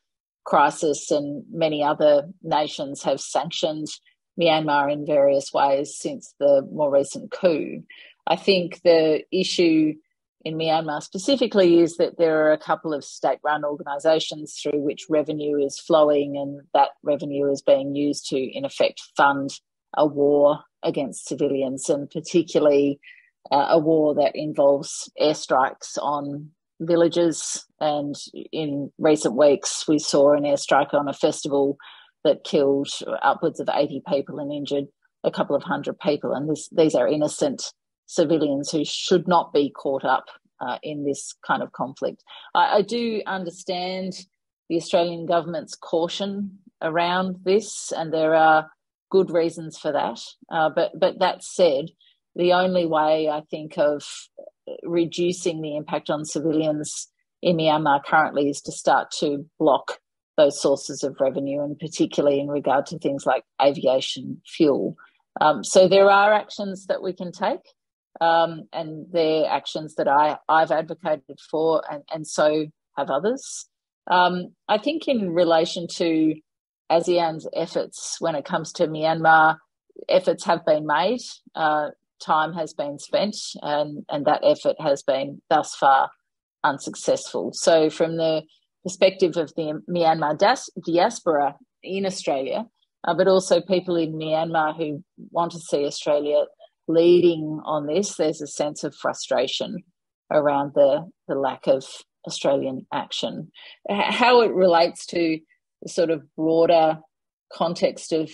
crisis, and many other nations have sanctioned Myanmar in various ways since the more recent coup. I think the issue in Myanmar specifically is that there are a couple of state run organisations through which revenue is flowing, and that revenue is being used to, in effect, fund a war against civilians, and particularly uh, a war that involves airstrikes on villages. And in recent weeks, we saw an airstrike on a festival that killed upwards of 80 people and injured a couple of hundred people. And this, these are innocent civilians who should not be caught up uh, in this kind of conflict. I, I, do understand the Australian government's caution around this, and there are good reasons for that. Uh, but but that said, the only way I think of reducing the impact on civilians in Myanmar currently is to start to block those sources of revenue, and particularly in regard to things like aviation fuel. Um, so there are actions that we can take um, and they're actions that I, I've advocated for, and, and so have others. Um, I think in relation to ASEAN's efforts when it comes to Myanmar, efforts have been made, uh, time has been spent, and, and that effort has been thus far unsuccessful. So, from the perspective of the Myanmar diaspora in Australia, uh, but also people in Myanmar who want to see Australia leading on this, there's a sense of frustration around the, the lack of Australian action. How it relates to the sort of broader context of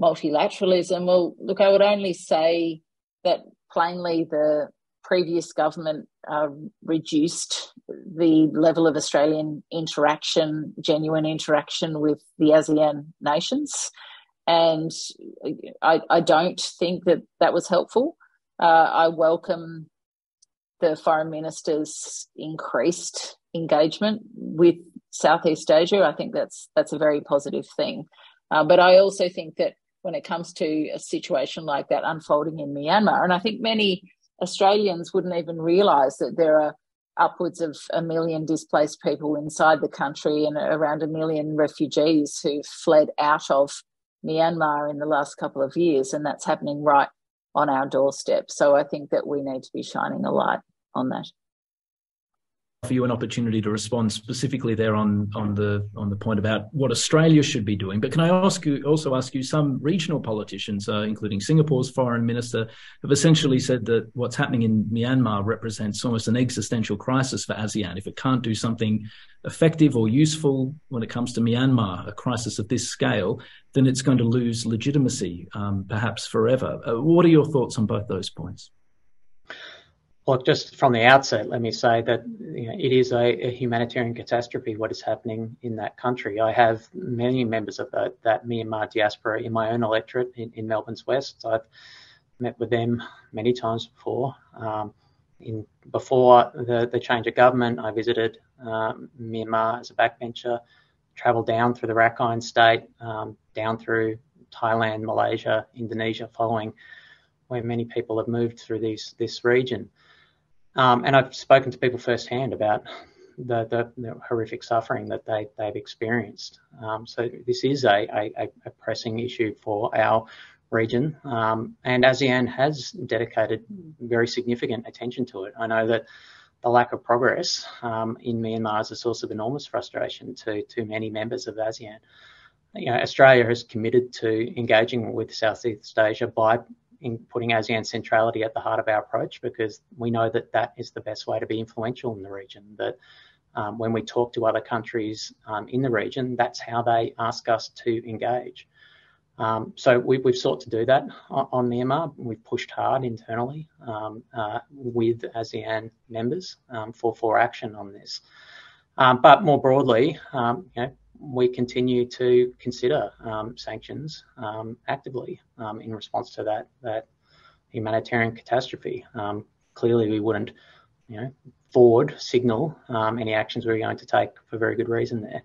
multilateralism, well, look, I would only say that plainly the previous government uh, reduced the level of Australian interaction, genuine interaction with the ASEAN nations and I, I don't think that that was helpful. Uh, I welcome the foreign minister's increased engagement with Southeast Asia. I think that's that's a very positive thing. Uh, but I also think that when it comes to a situation like that unfolding in Myanmar, and I think many Australians wouldn't even realise that there are upwards of a million displaced people inside the country and around a million refugees who've fled out of Myanmar in the last couple of years, and that's happening right on our doorstep. So I think that we need to be shining a light on that
for you an opportunity to respond specifically there on on the on the point about what Australia should be doing. But can I ask you also ask you some regional politicians, uh, including Singapore's foreign minister, have essentially said that what's happening in Myanmar represents almost an existential crisis for ASEAN. If it can't do something effective or useful when it comes to Myanmar, a crisis of this scale, then it's going to lose legitimacy, um, perhaps forever. Uh, what are your thoughts on both those points?
Well, just from the outset, let me say that you know, it is a, a, humanitarian catastrophe what is happening in that country. I have many members of that, that Myanmar diaspora in my own electorate in, in Melbourne's West. I've met with them many times before. Um, in before the, the change of government, I visited um, Myanmar as a backbencher, travelled down through the Rakhine state, um, down through Thailand, Malaysia, Indonesia, following where many people have moved through these, this region. Um, and I've spoken to people firsthand about the, the, the, horrific suffering that they, they've experienced. Um, so this is a, a, a, pressing issue for our region, um, and ASEAN has dedicated very significant attention to it. I know that the lack of progress um, in Myanmar is a source of enormous frustration to, to many members of ASEAN. You know, Australia has committed to engaging with Southeast Asia by in putting ASEAN centrality at the heart of our approach because we know that that is the best way to be influential in the region. That um, when we talk to other countries um, in the region, that's how they ask us to engage. Um, so we, have sought to do that on, on, Myanmar. We've pushed hard internally um, uh, with ASEAN members um, for for action on this. Um, but more broadly, you know, we continue to consider um, sanctions um, actively um, in response to that that humanitarian catastrophe. Um, clearly, we wouldn't, you know, forward signal um, any actions we are going to take for very good reason there.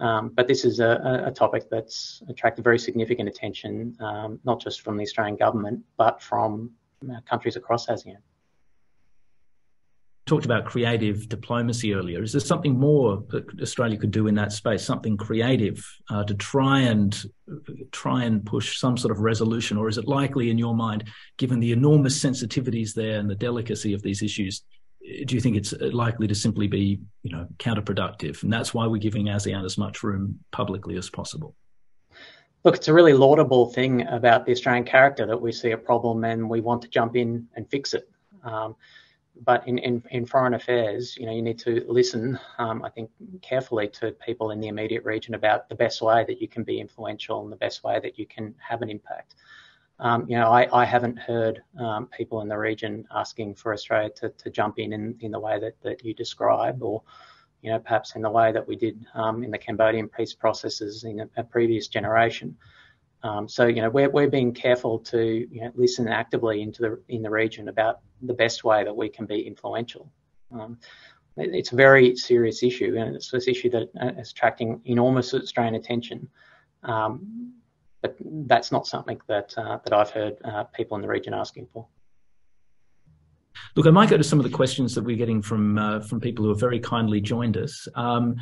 Um, but this is a, a, topic that's attracted very significant attention, not just from the Australian government, but from uh, countries across ASEAN
talked about creative diplomacy earlier. Is there something more that Australia could do in that space? Something creative uh, to try and try and push some sort of resolution, or is it likely, in your mind, given the enormous sensitivities there and the delicacy of these issues, do you think it's likely to simply be, you know, counterproductive? And that's why we're giving ASEAN as much room publicly as possible.
Look, it's a really laudable thing about the Australian character that we see a problem and we want to jump in and fix it. Um, but in, in, in, foreign affairs, you know, you need to listen, um, I think, carefully to people in the immediate region about the best way that you can be influential and the best way that you can have an impact. Um, you know, I, I haven't heard um, people in the region asking for Australia to, to jump in, in in the way that, that you describe, or you know, perhaps in the way that we did um, in the Cambodian peace processes in a, a previous generation. Um, so you know we're we're being careful to you know, listen actively into the in the region about the best way that we can be influential. Um, it, it's a very serious issue, and it's this issue that uh, attracting enormous Australian attention. Um, but that's not something that uh, that I've heard uh, people in the region asking for.
Look, I might go to some of the questions that we're getting from uh, from people who have very kindly joined us. Um,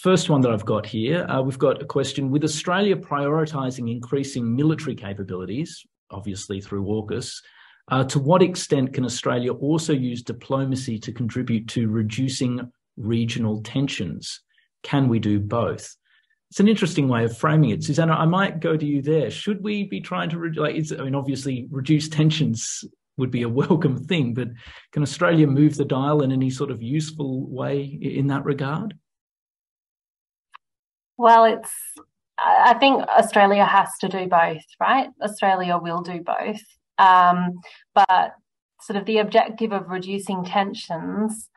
First one that I've got here, uh, we've got a question with Australia prioritising increasing military capabilities, obviously through AUKUS. Uh, to what extent can Australia also use diplomacy to contribute to reducing regional tensions? Can we do both? It's an interesting way of framing it, Susannah. I might go to you there. Should we be trying to, like, I mean, obviously, reduce tensions would be a welcome thing, but can Australia move the dial in any sort of useful way in that regard?
Well, it's, I think Australia has to do both, right? Australia will do both. Um, but sort of the objective of reducing tensions,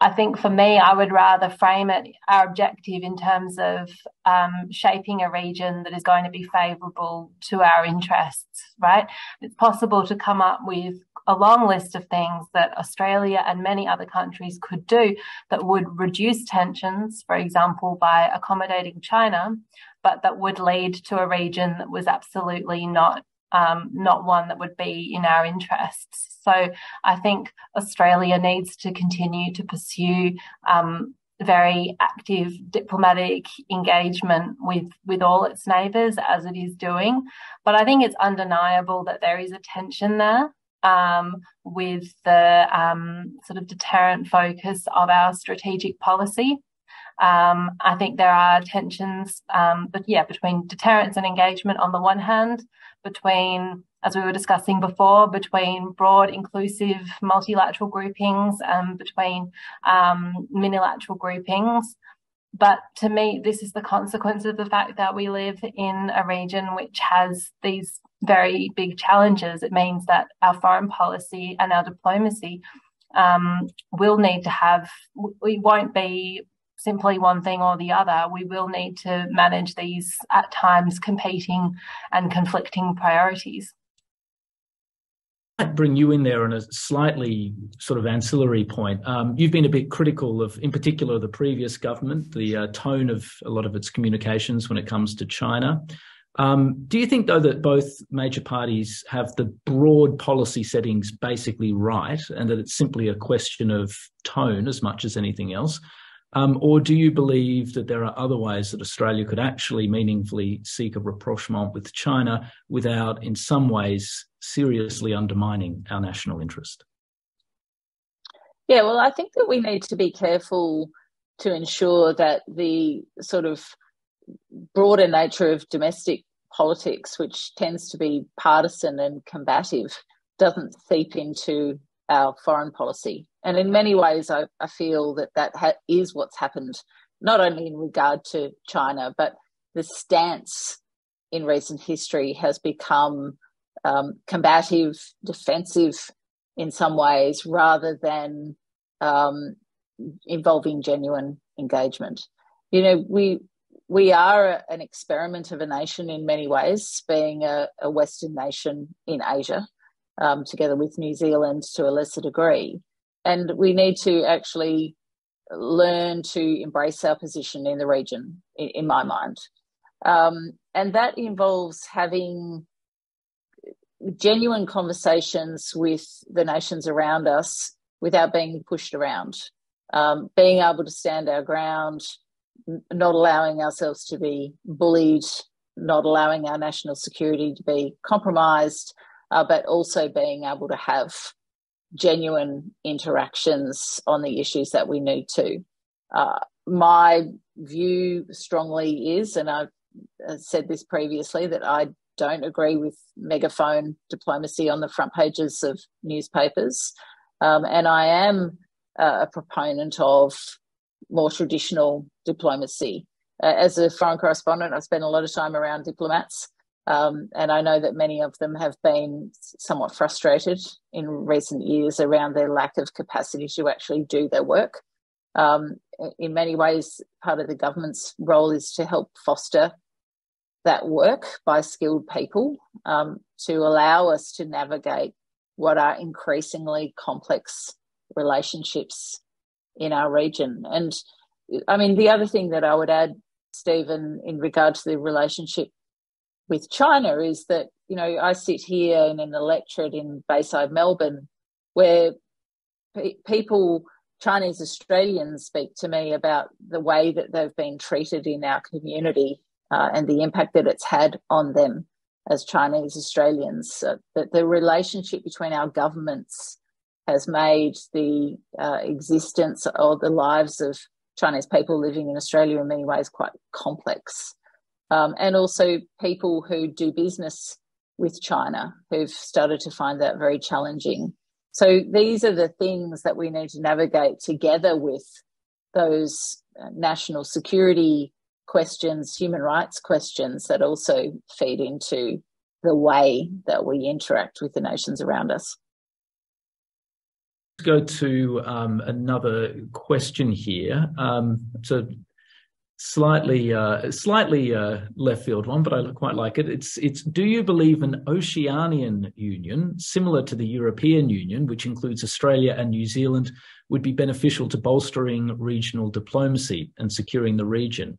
I think for me, I would rather frame it our objective in terms of um, shaping a region that is going to be favourable to our interests, right? It's possible to come up with a long list of things that Australia and many other countries could do that would reduce tensions, for example, by accommodating China, but that would lead to a region that was absolutely not um, not one that would be in our interests. So I think Australia needs to continue to pursue um, very active diplomatic engagement with with all its neighbours as it is doing. But I think it's undeniable that there is a tension there um, with the um, sort of deterrent focus of our strategic policy. Um, I think there are tensions, um, but yeah, between deterrence and engagement on the one hand, between, as we were discussing before, between broad, inclusive, multilateral groupings and between um, minilateral groupings. But to me, this is the consequence of the fact that we live in a region which has these very big challenges. It means that our foreign policy and our diplomacy um, will need to have, we won't be simply one thing or the other. We will need to manage these at times competing and conflicting priorities.
I'd bring you in there on a slightly sort of ancillary point. Um, you've been a bit critical of, in particular, the previous government, the uh, tone of a lot of its communications when it comes to China. Um, do you think, though, that both major parties have the broad policy settings basically right and that it's simply a question of tone as much as anything else? Um, or do you believe that there are other ways that Australia could actually meaningfully seek a rapprochement with China without, in some ways, seriously undermining our national interest?
Yeah, well, I think that we need to be careful to ensure that the sort of broader nature of domestic politics, which tends to be partisan and combative, doesn't seep into our foreign policy. And in many ways, I, I feel that that ha- is what's happened, not only in regard to China, but the stance in recent history has become um, combative, defensive in some ways, rather than um, involving genuine engagement. You know, we we are an experiment of a nation in many ways, being a, a Western nation in Asia, um, together with New Zealand to a lesser degree. And we need to actually learn to embrace our position in the region, in, in my mind. Um, and that involves having genuine conversations with the nations around us without being pushed around, um, being able to stand our ground, not allowing ourselves to be bullied, not allowing our national security to be compromised, uh, but also being able to have genuine interactions on the issues that we need to. Uh, my view strongly is, and I've said this previously, that I don't agree with megaphone diplomacy on the front pages of newspapers. Um, and I am uh, a proponent of more traditional diplomacy. Uh, as a foreign correspondent, I spent a lot of time around diplomats, um, and I know that many of them have been somewhat frustrated in recent years around their lack of capacity to actually do their work. Um, in many ways, part of the government's role is to help foster that work by skilled people um, to allow us to navigate what are increasingly complex relationships in our region. And I mean, the other thing that I would add, Stephen, in regard to the relationship with China is that, you know, I sit here in an electorate in Bayside, Melbourne, where pe- people, Chinese Australians, speak to me about the way that they've been treated in our community uh, and the impact that it's had on them as Chinese Australians. That the relationship between our governments has made the uh, existence or the lives of Chinese people living in Australia in many ways quite complex. Um, and also people who do business with China who've started to find that very challenging. So these are the things that we need to navigate together with those uh, national security questions, human rights questions that also feed into the way that we interact with the nations around us
go to um, another question here. Um, it's a slightly uh, slightly uh, left field one, but I quite like it. It's it's do you believe an Oceanian Union similar to the European Union, which includes Australia and New Zealand, would be beneficial to bolstering regional diplomacy and securing the region?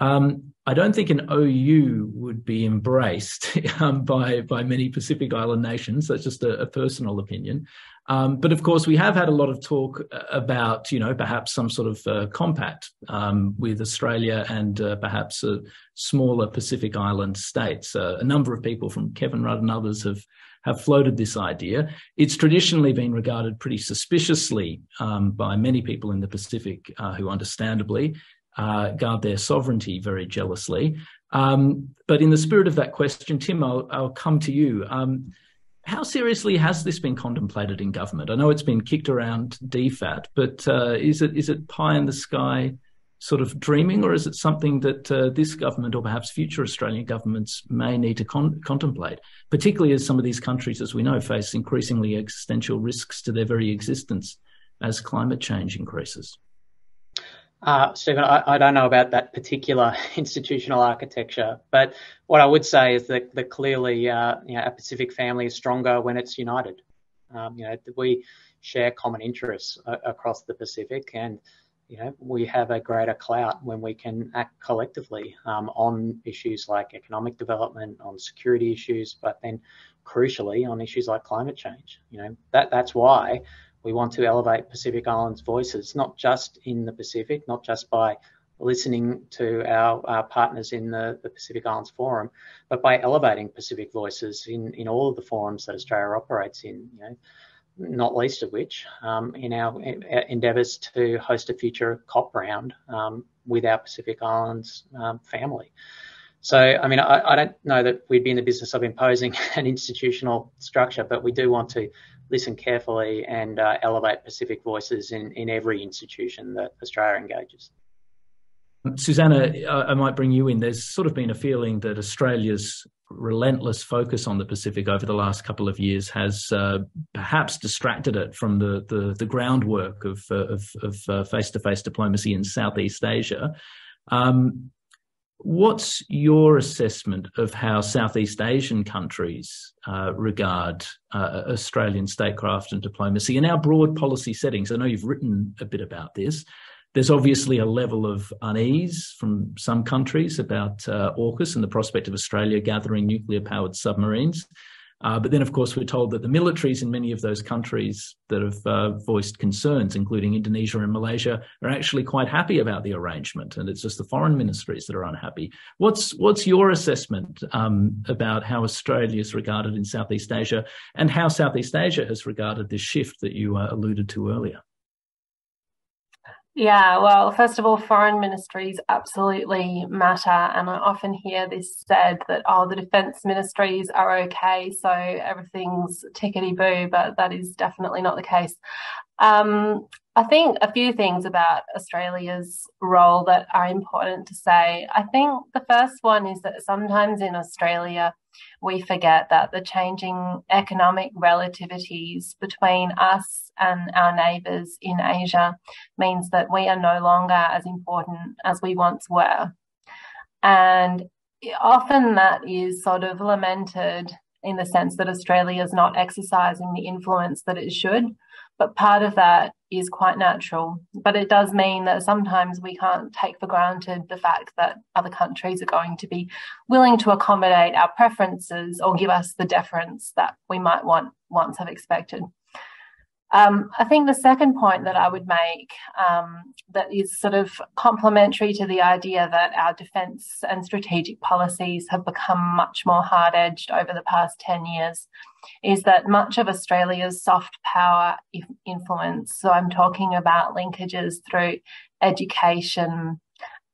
Um, I don't think an OU would be embraced um, by by many Pacific Island nations. That's just a, a personal opinion. Um, but of course, we have had a lot of talk uh, about, you know, perhaps some sort of uh, compact um, with Australia and uh, perhaps smaller Pacific Island states. Uh, a number of people from Kevin Rudd and others have have floated this idea. It's traditionally been regarded pretty suspiciously um, by many people in the Pacific uh, who, understandably, uh, guard their sovereignty very jealously. Um, but in the spirit of that question, Tim, I'll, I'll come to you. Um, how seriously has this been contemplated in government? I know it's been kicked around DFAT, but uh, is it is it pie in the sky sort of dreaming, or is it something that uh, this government or perhaps future Australian governments may need to con- contemplate, particularly as some of these countries, as we know, face increasingly existential risks to their very existence as climate change increases?
Uh, Stephen, I, I, don't know about that particular institutional architecture, but what I would say is that, that clearly, uh, you know, a Pacific family is stronger when it's united. Um, you know, we share common interests uh, across the Pacific, and you know, we have a greater clout when we can act collectively um, on issues like economic development, on security issues, but then crucially on issues like climate change. You know, that that's why we want to elevate Pacific Islands voices, not just in the Pacific, not just by listening to our, our partners in the, the, Pacific Islands Forum, but by elevating Pacific voices in, in all of the forums that Australia operates in. You know, not least of which um, in our endeavours to host a future COP round um, with our Pacific Islands um, family. So, I mean, I, I, don't know that we'd be in the business of imposing an institutional structure, but we do want to listen carefully and uh, elevate Pacific voices in, in every institution that Australia engages.
Susannah, I might bring you in. There's sort of been a feeling that Australia's relentless focus on the Pacific over the last couple of years has uh, perhaps distracted it from the the, the groundwork of uh, of, of uh, face-to-face diplomacy in Southeast Asia. Um, what's your assessment of how Southeast Asian countries uh, regard uh, Australian statecraft and diplomacy in our broad policy settings? I know you've written a bit about this. There's obviously a level of unease from some countries about uh, AUKUS and the prospect of Australia gathering nuclear powered submarines. Uh, but then, of course, we're told that the militaries in many of those countries that have uh, voiced concerns, including Indonesia and Malaysia, are actually quite happy about the arrangement, and it's just the foreign ministries that are unhappy. What's what's your assessment um, about how Australia is regarded in Southeast Asia, and how Southeast Asia has regarded this shift that you uh, alluded to earlier?
Yeah, well, first of all, foreign ministries absolutely matter. And I often hear this said that, oh, the defence ministries are okay, so everything's tickety boo, but that is definitely not the case. Um, I think a few things about Australia's role that are important to say. I think the first one is that sometimes in Australia, we forget that the changing economic relativities between us and our neighbours in Asia means that we are no longer as important as we once were. And often that is sort of lamented in the sense that Australia is not exercising the influence that it should. But part of that is quite natural. But it does mean that sometimes we can't take for granted the fact that other countries are going to be willing to accommodate our preferences or give us the deference that we might want once have expected. Um, I think the second point that I would make um, that is sort of complementary to the idea that our defence and strategic policies have become much more hard edged over the past 10 years is that much of Australia's soft power influence, so I'm talking about linkages through education,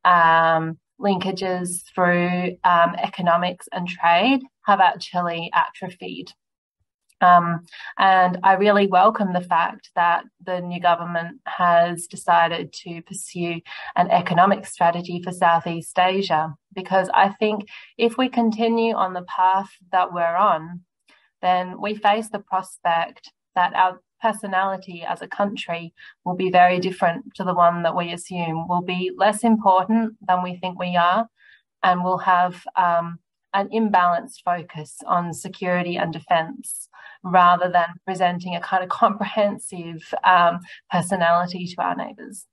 um, linkages through um, economics and trade, have actually atrophied. Um, and I really welcome the fact that the new government has decided to pursue an economic strategy for Southeast Asia, because I think if we continue on the path that we're on, then we face the prospect that our personality as a country will be very different to the one that we assume, will be less important than we think we are, and will have um, an imbalanced focus on security and defence rather than presenting a kind of comprehensive um, personality to our neighbours.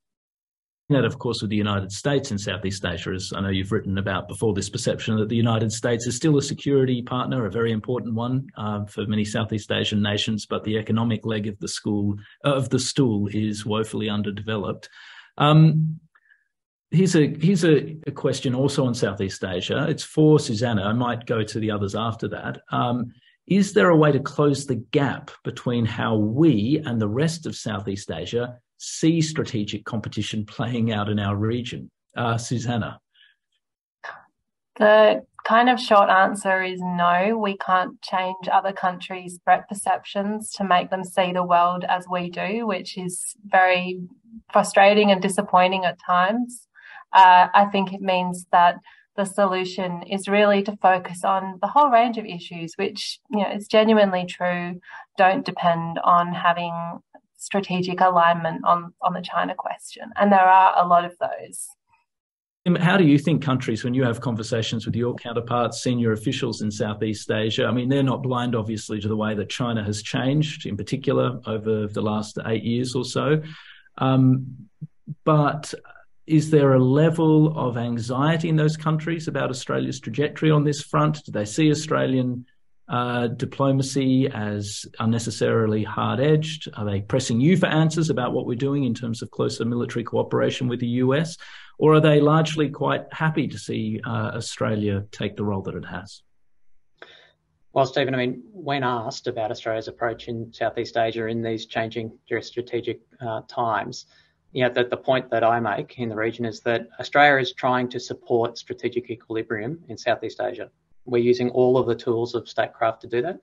That, of course, with the United States in Southeast Asia, as I know you've written about before, this perception that the United States is still a security partner, a very important one uh, for many Southeast Asian nations, but the economic leg of the school of the stool is woefully underdeveloped. Um, here's a here's a, a, question also on Southeast Asia. It's for Susannah. I might go to the others after that. Um, is there a way to close the gap between how we and the rest of Southeast Asia see strategic competition playing out in our region? Uh, Susannah.
The kind of short answer is no. We can't change other countries' threat perceptions to make them see the world as we do, which is very frustrating and disappointing at times. Uh, I think it means that the solution is really to focus on the whole range of issues, which, you know, is genuinely true, don't depend on having strategic alignment on, on the China question. And there are a lot of those.
How do you think countries, when you have conversations with your counterparts, senior officials in Southeast Asia, I mean, they're not blind, obviously, to the way that China has changed, in particular, over the last eight years or so. Um, but is there a level of anxiety in those countries about Australia's trajectory on this front? Do they see Australian uh, diplomacy as unnecessarily hard edged? Are they pressing you for answers about what we're doing in terms of closer military cooperation with the US? Or are they largely quite happy to see uh, Australia take the role that it has?
Well, Stephen, I mean, when asked about Australia's approach in Southeast Asia in these changing geostrategic uh, times, you know, the, the point that I make in the region is that Australia is trying to support strategic equilibrium in Southeast Asia. We're using all of the tools of statecraft to do that.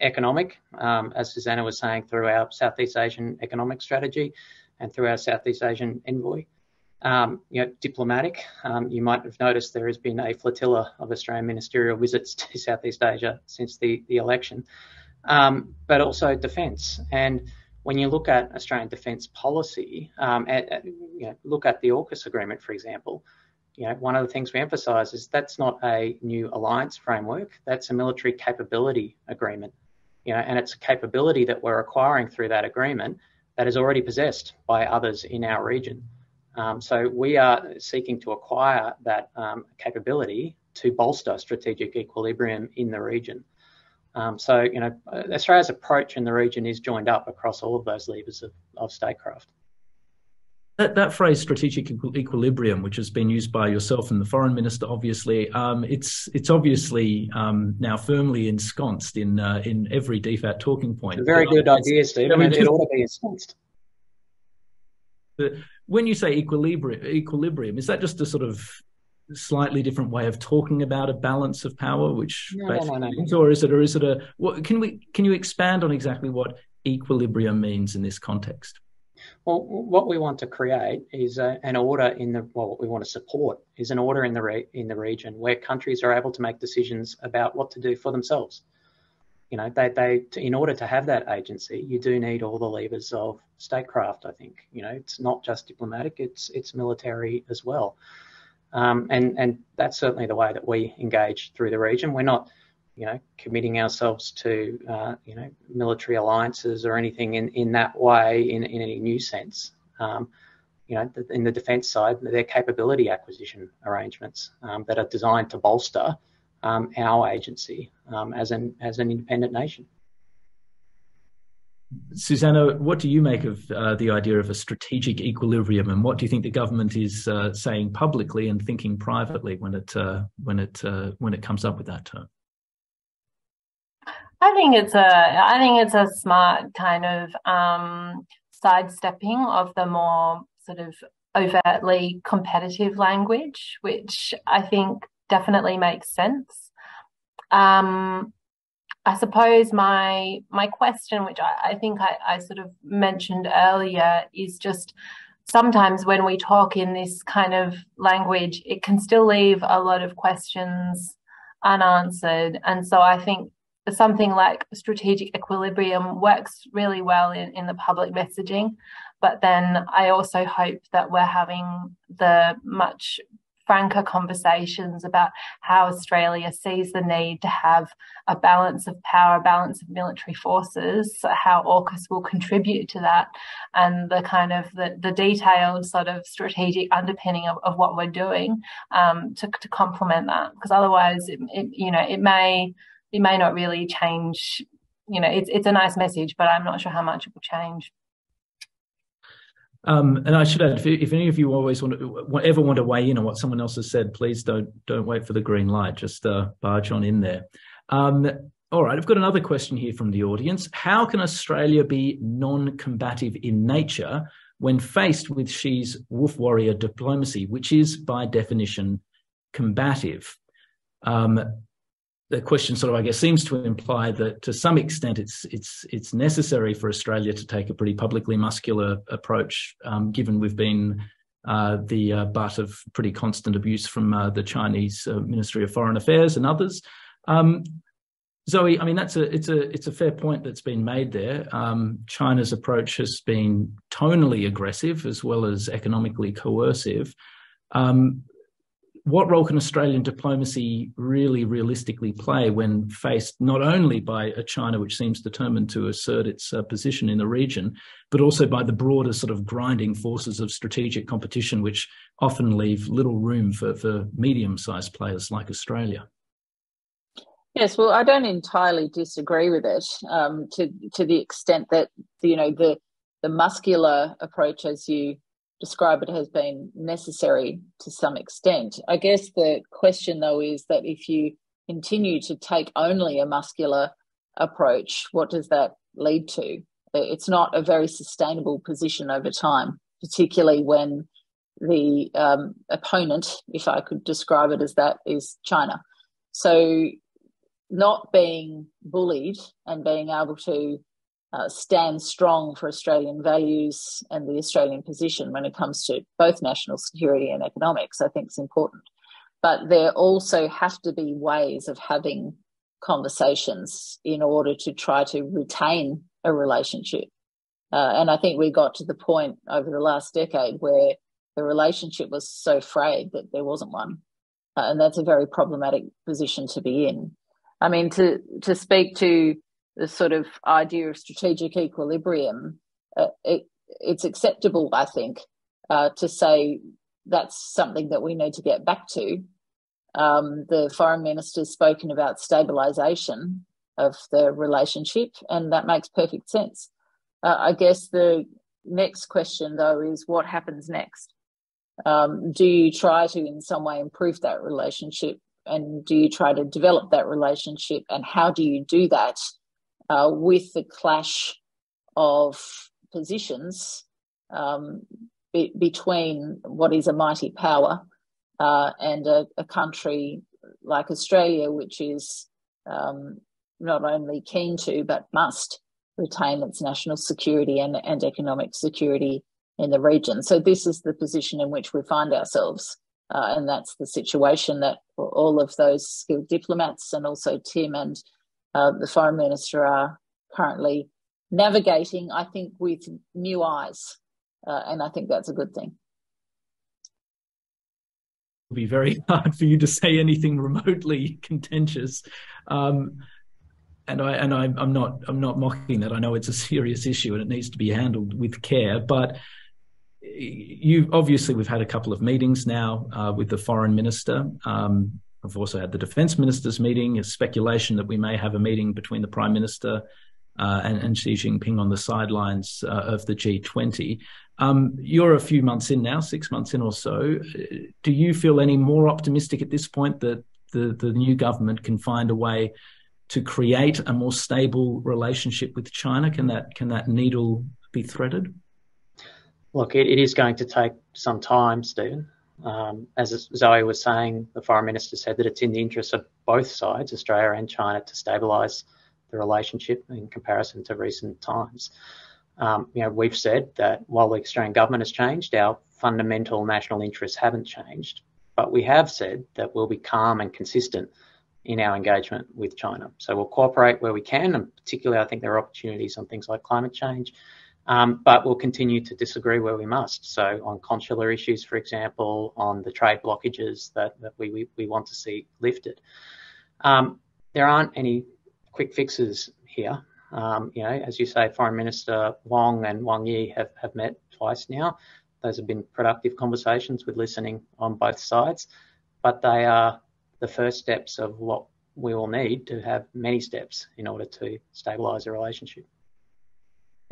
Economic, um, as Susannah was saying, through our Southeast Asian economic strategy and through our Southeast Asian envoy. Um, you know, diplomatic. Um, you might have noticed there has been a flotilla of Australian ministerial visits to Southeast Asia since the, the election, um, but also defence. And when you look at Australian defence policy, um, at, at, you know, look at the AUKUS agreement, for example. You know, one of the things we emphasise is that's not a new alliance framework. That's a military capability agreement. You know, and it's a capability that we're acquiring through that agreement that is already possessed by others in our region. Um, so we are seeking to acquire that um, capability to bolster strategic equilibrium in the region. Um, so, you know, Australia's approach in the region is joined up across all of those levers of, of statecraft.
That, that phrase, strategic equilibrium, which has been used by yourself and the foreign minister, obviously, um, it's it's obviously um, now firmly ensconced in uh, in every DFAT talking point.
Very good idea, Steve. I mean, it ought to be ensconced.
But when you say equilibrium, equilibrium, is that just a sort of slightly different way of talking about a balance of power, which
no, no, no,
no. or is it, or is it a? What can we? Can you expand on exactly what equilibrium means in this context?
Well, what we want to create is a, an order in the well, what we want to support is an order in the re, in the region where countries are able to make decisions about what to do for themselves you know, they, they, in order to have that agency, you do need all the levers of statecraft. I think, you know, it's not just diplomatic; it's it's military as well. Um, and and that's certainly the way that we engage through the region. We're not, you know, committing ourselves to, uh, you know, military alliances or anything in, in that way in, in any new sense. Um, you know, in the defence side, they're capability acquisition arrangements um, that are designed to bolster um, our agency um, as an as an independent nation.
Susannah, what do you make of uh, the idea of a strategic equilibrium, and what do you think the government is uh, saying publicly and thinking privately when it uh, when it uh, when it comes up with that term?
I think it's a I think it's a smart kind of um, sidestepping of the more sort of overtly competitive language, which I think definitely makes sense. Um, I suppose my my question, which I, I think I, I, sort of mentioned earlier, is just sometimes when we talk in this kind of language, it can still leave a lot of questions unanswered. And so I think something like strategic equilibrium works really well in, in the public messaging. But then I also hope that we're having the much franker conversations about how Australia sees the need to have a balance of power, a balance of military forces, how AUKUS will contribute to that, and the kind of the, the detailed sort of strategic underpinning of, of what we're doing um, to, to complement that. Because otherwise, it, it, you know, it may it may not really change. You know, it's it's a nice message, but I'm not sure how much it will change.
Um, and I should add, if, if, any of you always want to, ever want to weigh in on what someone else has said, please don't don't wait for the green light. Just uh, barge on in there. Um, all right, I've got another question here from the audience. How can Australia be non-combative in nature when faced with Xi's wolf warrior diplomacy, which is by definition combative? Um, the question sort of, I guess, seems to imply that to some extent it's it's it's necessary for Australia to take a pretty publicly muscular approach, um, given we've been uh, the uh, butt of pretty constant abuse from uh, the Chinese uh, Ministry of Foreign Affairs and others. Um, Zoe, I mean that's a it's a it's a fair point that's been made there. Um, China's approach has been tonally aggressive as well as economically coercive. Um, what role can Australian diplomacy really realistically play when faced not only by a China which seems determined to assert its uh, position in the region, but also by the broader sort of grinding forces of strategic competition, which often leave little room for, for medium sized players like Australia?
Yes, well, I don't entirely disagree with it um, to to the extent that you know the the muscular approach, as you describe it, has been necessary to some extent. I guess the question, though, is that if you continue to take only a muscular approach, what does that lead to? It's not a very sustainable position over time, particularly when the um, opponent, if I could describe it as that, is China. So, not being bullied and being able to uh, stand strong for Australian values and the Australian position when it comes to both national security and economics, I think is important. But there also have to be ways of having conversations in order to try to retain a relationship. Uh, and I think we got to the point over the last decade where the relationship was so frayed that there wasn't one. Uh, and that's a very problematic position to be in. I mean, to, to speak to the sort of idea of strategic equilibrium, uh, it, it's acceptable, I think, uh, to say that's something that we need to get back to. Um, the foreign minister's spoken about stabilisation of the relationship, and that makes perfect sense. Uh, I guess the next question, though, is what happens next? Um, do you try to, in some way, improve that relationship? And do you try to develop that relationship? And how do you do that uh, with the clash of positions um, be- between what is a mighty power uh, and a, a, country like Australia, which is um, not only keen to but must retain its national security and, and economic security in the region. So, this is the position in which we find ourselves. Uh, and that's the situation that all of those skilled diplomats and also Tim and uh, the foreign minister are currently navigating, I think, with new eyes. Uh, and I think that's a good thing.
It'll be very hard for you to say anything remotely contentious. Um, and I and I, am not I'm not mocking that. I know it's a serious issue and it needs to be handled with care. But you obviously we've had a couple of meetings now uh, with the foreign minister. Um, I've also had the defence ministers meeting. A speculation that we may have a meeting between the prime minister uh, and, and, Xi Jinping on the sidelines uh, of the G20. Um, you're a few months in now, six months in or so. Do you feel any more optimistic at this point that the, the new government can find a way to create a more stable relationship with China? Can that can that needle be threaded?
Look, it, it is going to take some time, Stephen. Um, as Zoe was saying, the foreign minister said that it's in the interest of both sides, Australia and China, to stabilise the relationship in comparison to recent times. Um, you know, we've said that while the Australian government has changed, our fundamental national interests haven't changed. But we have said that we'll be calm and consistent in our engagement with China. So we'll cooperate where we can, and particularly I think there are opportunities on things like climate change, um, but we'll continue to disagree where we must. So on consular issues, for example, on the trade blockages that, that we, we, we want to see lifted. Um, there aren't any quick fixes here. Um, you know, as you say, Foreign Minister Wong and Wang Yi have, have met twice now. Those have been productive conversations with listening on both sides, but they are the first steps of what we will need to have many steps in order to stabilise the relationship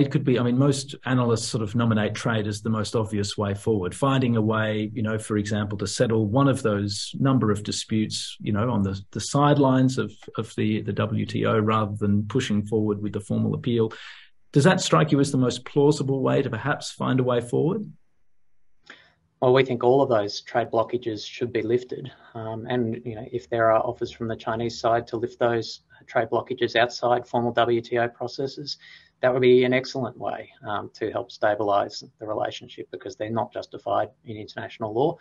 it could be i mean most analysts sort of nominate trade as the most obvious way forward. Finding a way you know for example to settle one of those number of disputes you know on the, the sidelines of, of the, the wto rather than pushing forward with the formal appeal does that strike you as the most plausible way to perhaps find a way forward?
Well, we think all of those trade blockages should be lifted, um, and you know if there are offers from the Chinese side to lift those trade blockages outside formal WTO processes, that would be an excellent way um, to help stabilise the relationship because they're not justified in international law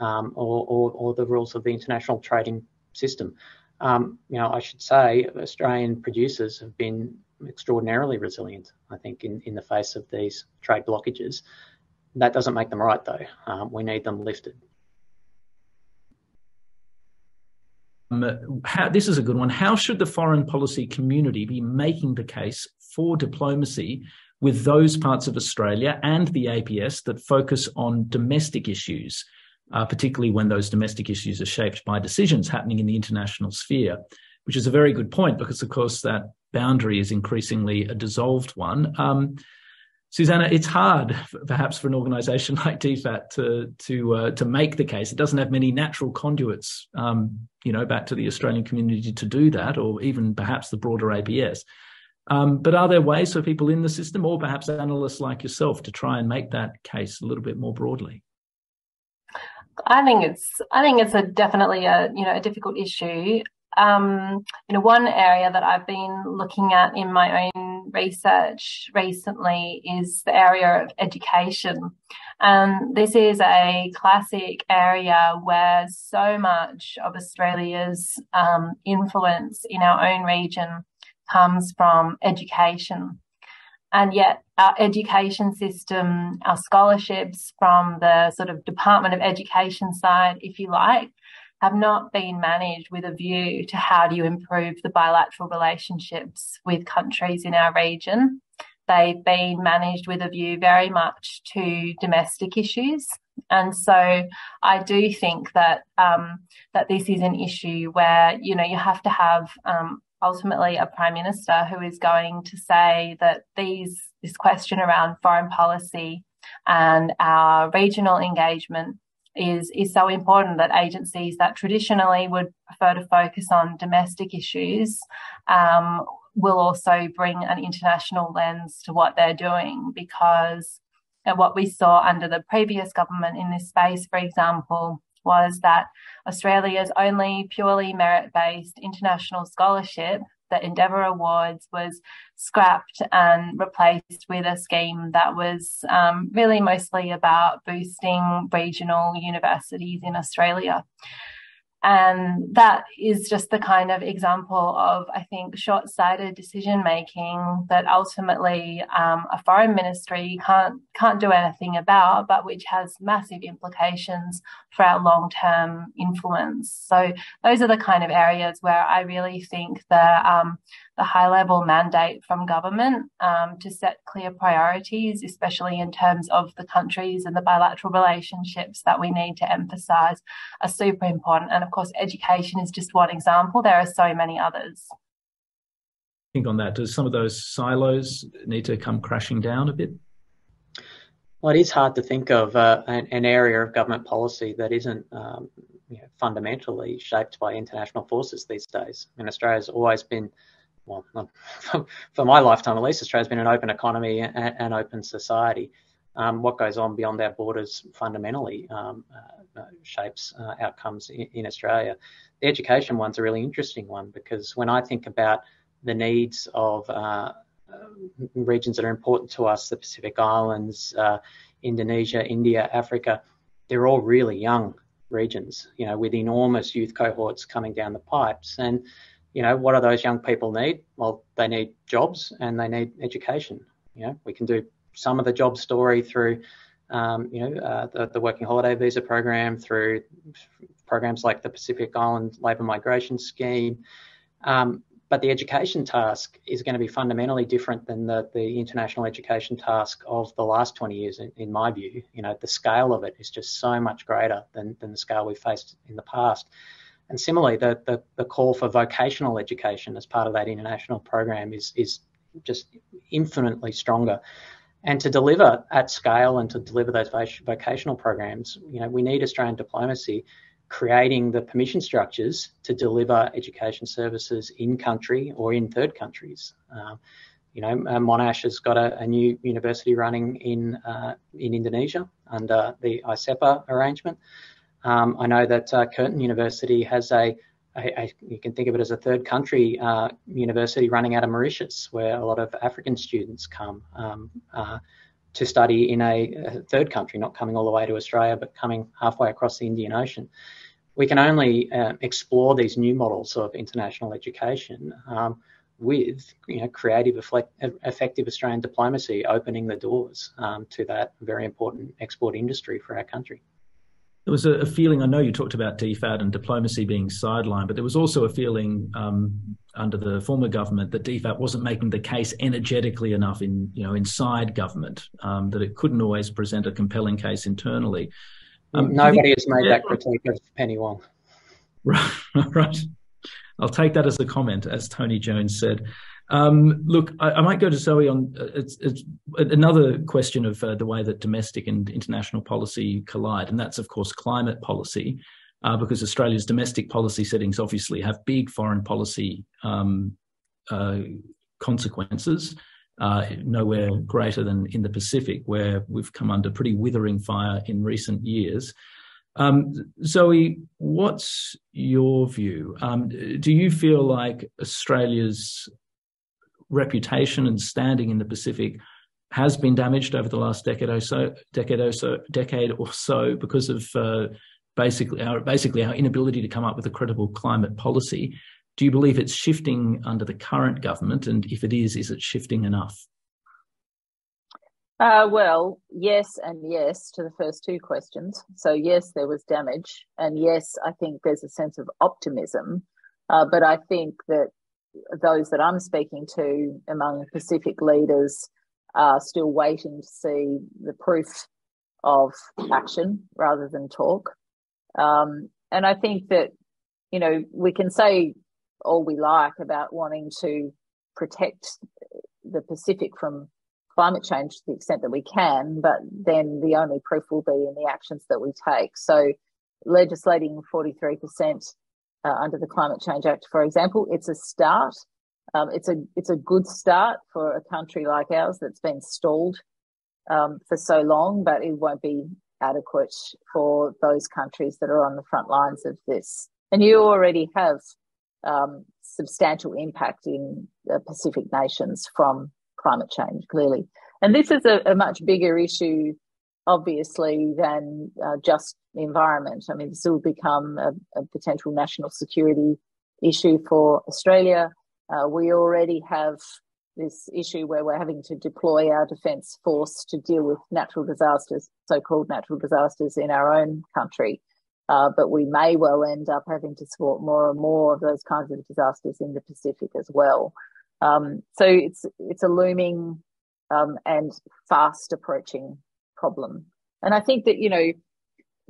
um, or, or, or, the rules of the international trading system. Um, you know, I should say Australian producers have been extraordinarily resilient, I think, in, in the face of these trade blockages. That doesn't make them right, though. Um, we need them lifted.
Um, how, this is a good one. How should the foreign policy community be making the case for diplomacy with those parts of Australia and the APS that focus on domestic issues, uh, particularly when those domestic issues are shaped by decisions happening in the international sphere? Which is a very good point because, of course, that boundary is increasingly a dissolved one. Um, Susannah, it's hard, perhaps, for an organisation like DFAT to to uh, to make the case. It doesn't have many natural conduits, um, you know, back to the Australian community to do that, or even perhaps the broader APS. Um, but are there ways for people in the system, or perhaps analysts like yourself, to try and make that case a little bit more broadly?
I think it's I think it's a definitely a you know a difficult issue. Um, you know, one area that I've been looking at in my own research recently is the area of education. And this is a classic area where so much of Australia's um, influence in our own region comes from education. And yet, our education system, our scholarships from the sort of Department of Education side, if you like, have not been managed with a view to how do you improve the bilateral relationships with countries in our region. They've been managed with a view very much to domestic issues. And so I do think that um, that this is an issue where you know you have to have um, ultimately a prime minister who is going to say that these this question around foreign policy and our regional engagement is is so important that agencies that traditionally would prefer to focus on domestic issues um, will also bring an international lens to what they're doing because what we saw under the previous government in this space, for example, was that Australia's only purely merit based international scholarship the Endeavour Awards was scrapped and replaced with a scheme that was um, really mostly about boosting regional universities in Australia. And that is just the kind of example of, I think, short sighted decision making that ultimately um, a foreign ministry can't, can't do anything about, but which has massive implications for our long term influence. So, those are the kind of areas where I really think the um, the high level mandate from government um, to set clear priorities, especially in terms of the countries and the bilateral relationships that we need to emphasise, are super important. And of course, education is just one example. There are so many others.
I Think on that. Does some of those silos need to come crashing down a bit?
Well, it is hard to think of uh, an, an, area of government policy that isn't um, you know, fundamentally shaped by international forces these days. I mean, Australia's always been well, for my lifetime at least, Australia's been an open economy and an open society. Um, what goes on beyond our borders fundamentally um, uh, shapes uh, outcomes in, in, Australia. The education one's a really interesting one because when I think about the needs of uh, regions that are important to us, the Pacific Islands, uh, Indonesia, India, Africa, they're all really young regions, you know, with enormous youth cohorts coming down the pipes. And you know, what do those young people need? Well, they need jobs and they need education. You know, we can do some of the job story through, um, you know, uh, the, the, working holiday visa program, through programs like the Pacific Island Labour Migration Scheme. Um, but the education task is going to be fundamentally different than the, the international education task of the last 20 years, in, in my view. You know, the scale of it is just so much greater than, than the scale we faced in the past. And similarly, the, the, the, call for vocational education as part of that international program is, is just infinitely stronger. And to deliver at scale and to deliver those vocational programs, you know, we need Australian diplomacy creating the permission structures to deliver education services in country or in third countries. Uh, you know, uh, Monash has got a, a new university running in uh, in Indonesia under the IA-CEPA arrangement. Um, I know that uh, Curtin University has a, a, a, you can think of it as a third country uh, university running out of Mauritius, where a lot of African students come um, uh, to study in a, a, third country, not coming all the way to Australia, but coming halfway across the Indian Ocean. We can only uh, explore these new models of international education um, with you know, creative, effective Australian diplomacy opening the doors um, to that very important export industry for our country.
There was a, a, feeling. I know you talked about DFAT and diplomacy being sidelined, but there was also a feeling um, under the former government that DFAT wasn't making the case energetically enough in you know inside government. Um, that it couldn't always present a compelling case internally.
Um, Nobody has made that critique of Penny Wong.
Right, right. I'll take that as a comment, as Tony Jones said. Um, look, I, I, might go to Zoe on uh, it's, it's another question of uh, the way that domestic and international policy collide, and that's of course climate policy, uh, because Australia's domestic policy settings obviously have big foreign policy um, uh, consequences. Uh, nowhere greater than in the Pacific, where we've come under pretty withering fire in recent years. Um, Zoe, what's your view? Um, do you feel like Australia's reputation and standing in the Pacific has been damaged over the last decade or so, decade or so, decade or so because of uh, basically our basically our inability to come up with a credible climate policy. Do you believe it's shifting under the current government, and if it is, is it shifting enough?
Uh, well, yes, and yes to the first two questions. So, yes, there was damage, and yes, I think there's a sense of optimism. Uh, but I think that those that I'm speaking to among Pacific leaders are still waiting to see the proof of action rather than talk. Um, and I think that, you know, we can say all we like about wanting to protect the Pacific from climate change to the extent that we can, but then the only proof will be in the actions that we take. So legislating 43% uh, under the Climate Change Act, for example. It's a start. Um, it's a it's a good start for a country like ours that's been stalled um, for so long, but it won't be adequate for those countries that are on the front lines of this. And you already have um, substantial impact in the Pacific nations from climate change, clearly. And this is a, a much bigger issue obviously than uh, just the environment. I mean, this will become a, a potential national security issue for Australia. Uh, we already have this issue where we're having to deploy our defence force to deal with natural disasters, so-called natural disasters in our own country. Uh, but we may well end up having to support more and more of those kinds of disasters in the Pacific as well. Um, so it's it's a looming um, and fast approaching problem. And I think that, you know,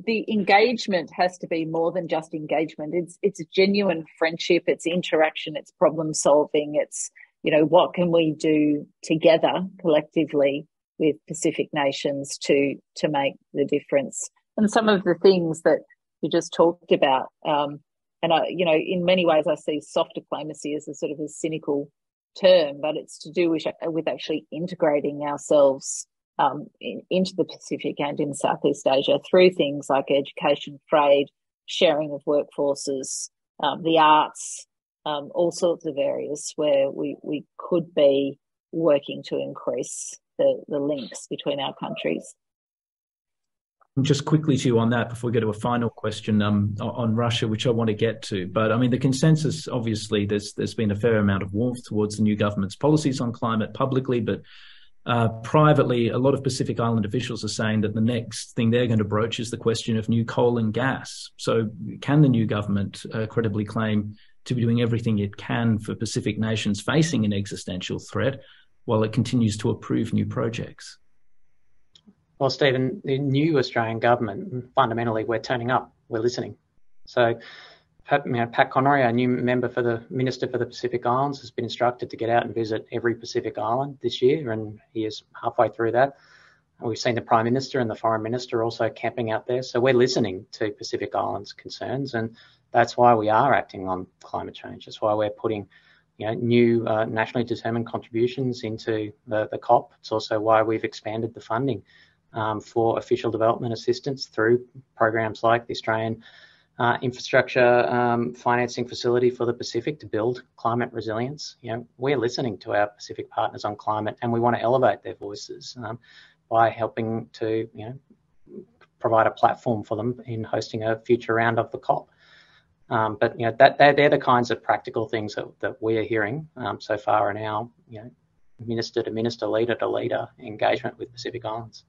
the engagement has to be more than just engagement. It's it's genuine friendship, it's interaction, it's problem solving, it's, you know, what can we do together collectively with Pacific nations to to make the difference. And some of the things that you just talked about, um, and I, you know, in many ways, I see soft diplomacy as a sort of a cynical term, but it's to do with with actually integrating ourselves um, in, into the Pacific and in Southeast Asia through things like education, trade, sharing of workforces, um, the arts, um, all sorts of areas where we, we could be working to increase the, the links between our countries.
Just quickly to you on that before we go to a final question um, on Russia, which I want to get to. But I mean, the consensus obviously there's there's been a fair amount of warmth towards the new government's policies on climate publicly, but uh, privately, a lot of Pacific Island officials are saying that the next thing they're going to broach is the question of new coal and gas. So, can the new government uh, credibly claim to be doing everything it can for Pacific nations facing an existential threat while it continues to approve new projects?
Well, Stephen, the new Australian government, fundamentally, we're turning up, we're listening. So, Pat, you know, Pat Conroy, our new member for the Minister for the Pacific Islands, has been instructed to get out and visit every Pacific island this year, and he is halfway through that. We've seen the Prime Minister and the Foreign Minister also camping out there. So we're listening to Pacific Islands concerns, and that's why we are acting on climate change. That's why we're putting you know, new uh, nationally determined contributions into the, the COP. It's also why we've expanded the funding um, for official development assistance through programs like the Australian uh, infrastructure um, financing facility for the Pacific to build climate resilience. You know, we're listening to our Pacific partners on climate, and we want to elevate their voices um, by helping to, you know, provide a platform for them in hosting a future round of the COP. Um, but you know that they're, they're, the kinds of practical things that, that we're hearing um, so far in our you know minister to minister, leader to leader engagement with Pacific Islands.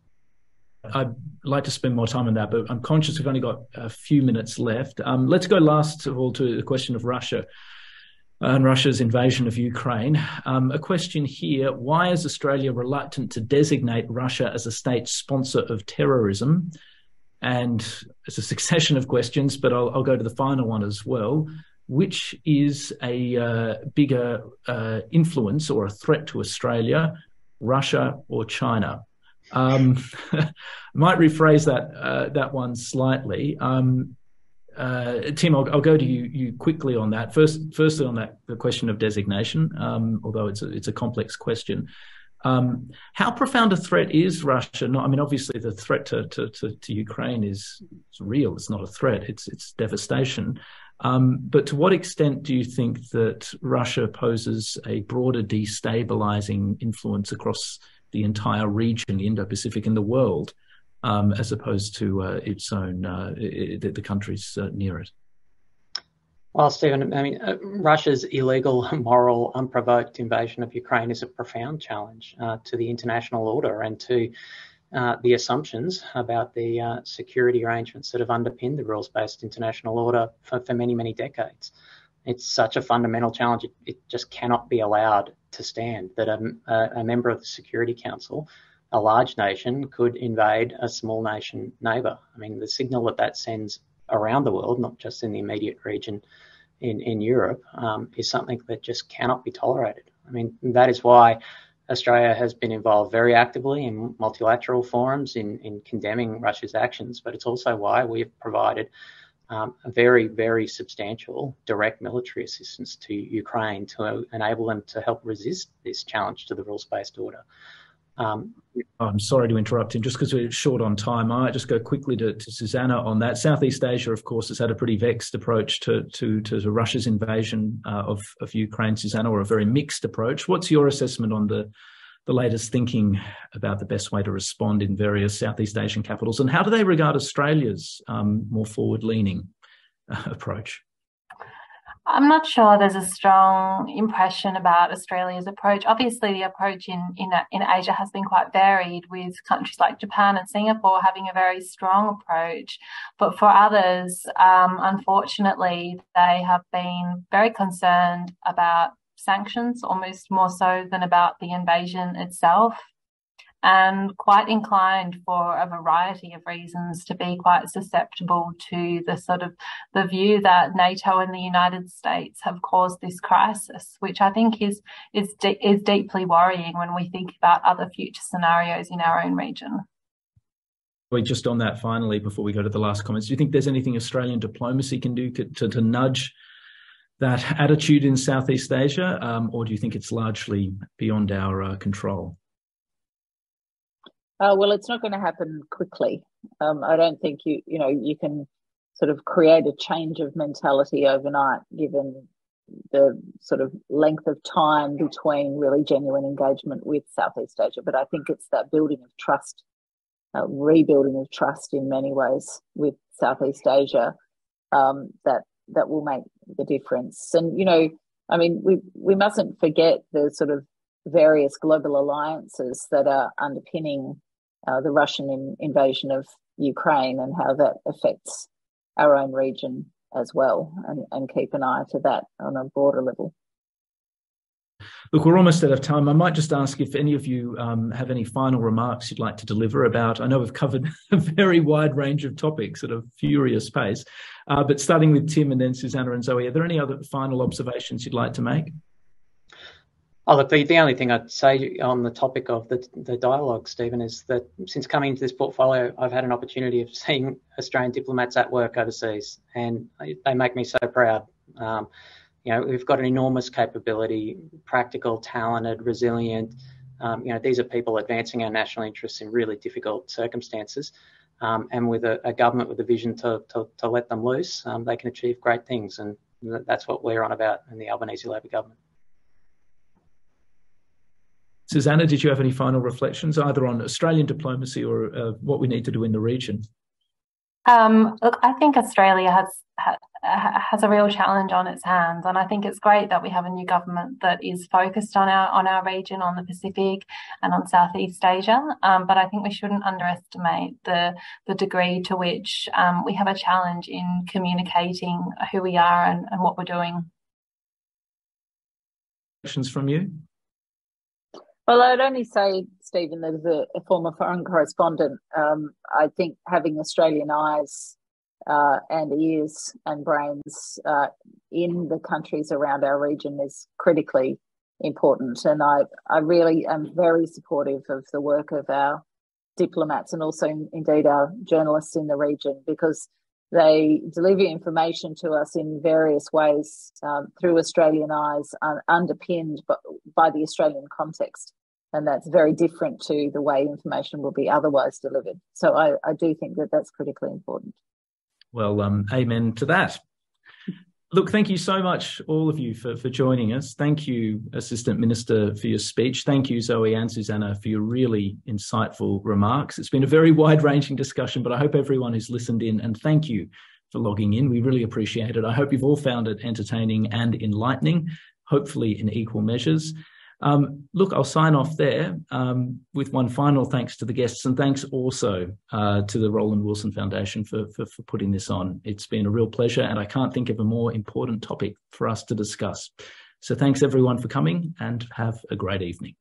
I'd like to spend more time on that, but I'm conscious we've only got a few minutes left. Um, let's go last of all to the question of Russia and Russia's invasion of Ukraine. Um, a question here why is Australia reluctant to designate Russia as a state sponsor of terrorism? And it's a succession of questions, but I'll, I'll go to the final one as well. Which is a uh, bigger uh, influence or a threat to Australia, Russia or China? Um, might rephrase that uh, that one slightly. Um, uh, Tim, I'll, I'll, go to you, you quickly on that. First, firstly on that the question of designation, um, although it's a, it's a complex question. Um, how profound a threat is Russia? Not, I mean, obviously the threat to, to, to, to Ukraine is, is, real. It's not a threat. It's it's devastation. Um, but to what extent do you think that Russia poses a broader destabilizing influence across the entire region, the Indo-Pacific, and the world, um, as opposed to uh, its own uh, it, the countries uh, near it?
Well, Stephen, I mean, uh, Russia's illegal, immoral, unprovoked invasion of Ukraine is a profound challenge uh, to the international order and to uh, the assumptions about the uh, security arrangements that have underpinned the rules based international order for, for, many, many decades. It's such a fundamental challenge, it, it just cannot be allowed to stand that a, a, member of the Security Council, a large nation, could invade a small nation neighbour. I mean, the signal that that sends around the world, not just in the immediate region in, in Europe, um, is something that just cannot be tolerated. I mean, that is why Australia has been involved very actively in multilateral forums in, in condemning Russia's actions, but it's also why we've provided um, a very, very substantial direct military assistance to Ukraine to enable them to help resist this challenge to the rules based order.
Um, I'm sorry to interrupt him, just because we're short on time. I might just go quickly to, to Susannah on that. Southeast Asia, of course, has had a pretty vexed approach to to, to Russia's invasion uh, of of Ukraine. Susannah, or a very mixed approach. What's your assessment on the the latest thinking about the best way to respond in various Southeast Asian capitals, and how do they regard Australia's um, more forward leaning uh, approach?
I'm not sure there's a strong impression about Australia's approach. Obviously, the approach in, in, in Asia has been quite varied, with countries like Japan and Singapore having a very strong approach. But for others, um, unfortunately, they have been very concerned about sanctions, almost more so than about the invasion itself and quite inclined for a variety of reasons to be quite susceptible to the sort of the view that NATO and the United States have caused this crisis, which I think is is is deeply worrying when we think about other future scenarios in our own region.
Wait, just on that finally, before we go to the last comments, do you think there's anything Australian diplomacy can do to, to, to nudge that attitude in Southeast Asia, um, or do you think it's largely beyond our uh, control?
Uh, well, it's not going to happen quickly. Um, I don't think you you know you can sort of create a change of mentality overnight, given the sort of length of time between really genuine engagement with Southeast Asia. But I think it's that building of trust, uh, rebuilding of trust in many ways with Southeast Asia um, that that will make the difference. And you know, I mean, we we mustn't forget the sort of various global alliances that are underpinning uh, the Russian in, invasion of Ukraine and how that affects our own region as well, and, and keep an eye to that on a broader level.
Look, we're almost out of time. I might just ask if any of you um, have any final remarks you'd like to deliver about. I know we've covered a very wide range of topics at a furious pace, uh, but starting with Tim and then Susannah and Zoe, are there any other final observations you'd like to make?
Oh, look, the, the only thing I'd say on the topic of the, the dialogue, Stephen, is that since coming into this portfolio, I've had an opportunity of seeing Australian diplomats at work overseas, and they make me so proud. Um, you know, we've got an enormous capability, practical, talented, resilient. Um, you know, these are people advancing our national interests in really difficult circumstances. Um, and with a, a, government with a vision to, to, to let them loose, um, they can achieve great things. And that's what we're on about in the Albanese Labor government.
Susannah, did you have any final reflections either on Australian diplomacy or uh, what we need to do in the region?
Um, look, I think Australia has has a real challenge on its hands, and I think it's great that we have a new government that is focused on our on our region, on the Pacific, and on Southeast Asia. Um, but I think we shouldn't underestimate the the degree to which um, we have a challenge in communicating who we are and, and what we're doing.
Questions from you?
Well, I'd only say, Stephen, that as a, a former foreign correspondent, um, I think having Australian eyes uh, and ears and brains uh, in the countries around our region is critically important. And I, I really am very supportive of the work of our diplomats and also indeed our journalists in the region because they deliver information to us in various ways um, through Australian eyes, uh, underpinned by, by the Australian context. And that's very different to the way information will be otherwise delivered. So I, I do think that that's critically important.
Well, um, amen to that. Look, thank you so much, all of you, for, for joining us. Thank you, Assistant Minister, for your speech. Thank you, Zoe and Susannah, for your really insightful remarks. It's been a very wide ranging discussion, but I hope everyone who's listened in, and thank you for logging in. We really appreciate it. I hope you've all found it entertaining and enlightening, hopefully in equal measures. Um, look, I'll sign off there um, with one final thanks to the guests and thanks also uh, to the Roland Wilson Foundation for, for, for putting this on. It's been a real pleasure, and I can't think of a more important topic for us to discuss. So thanks everyone for coming, and have a great evening.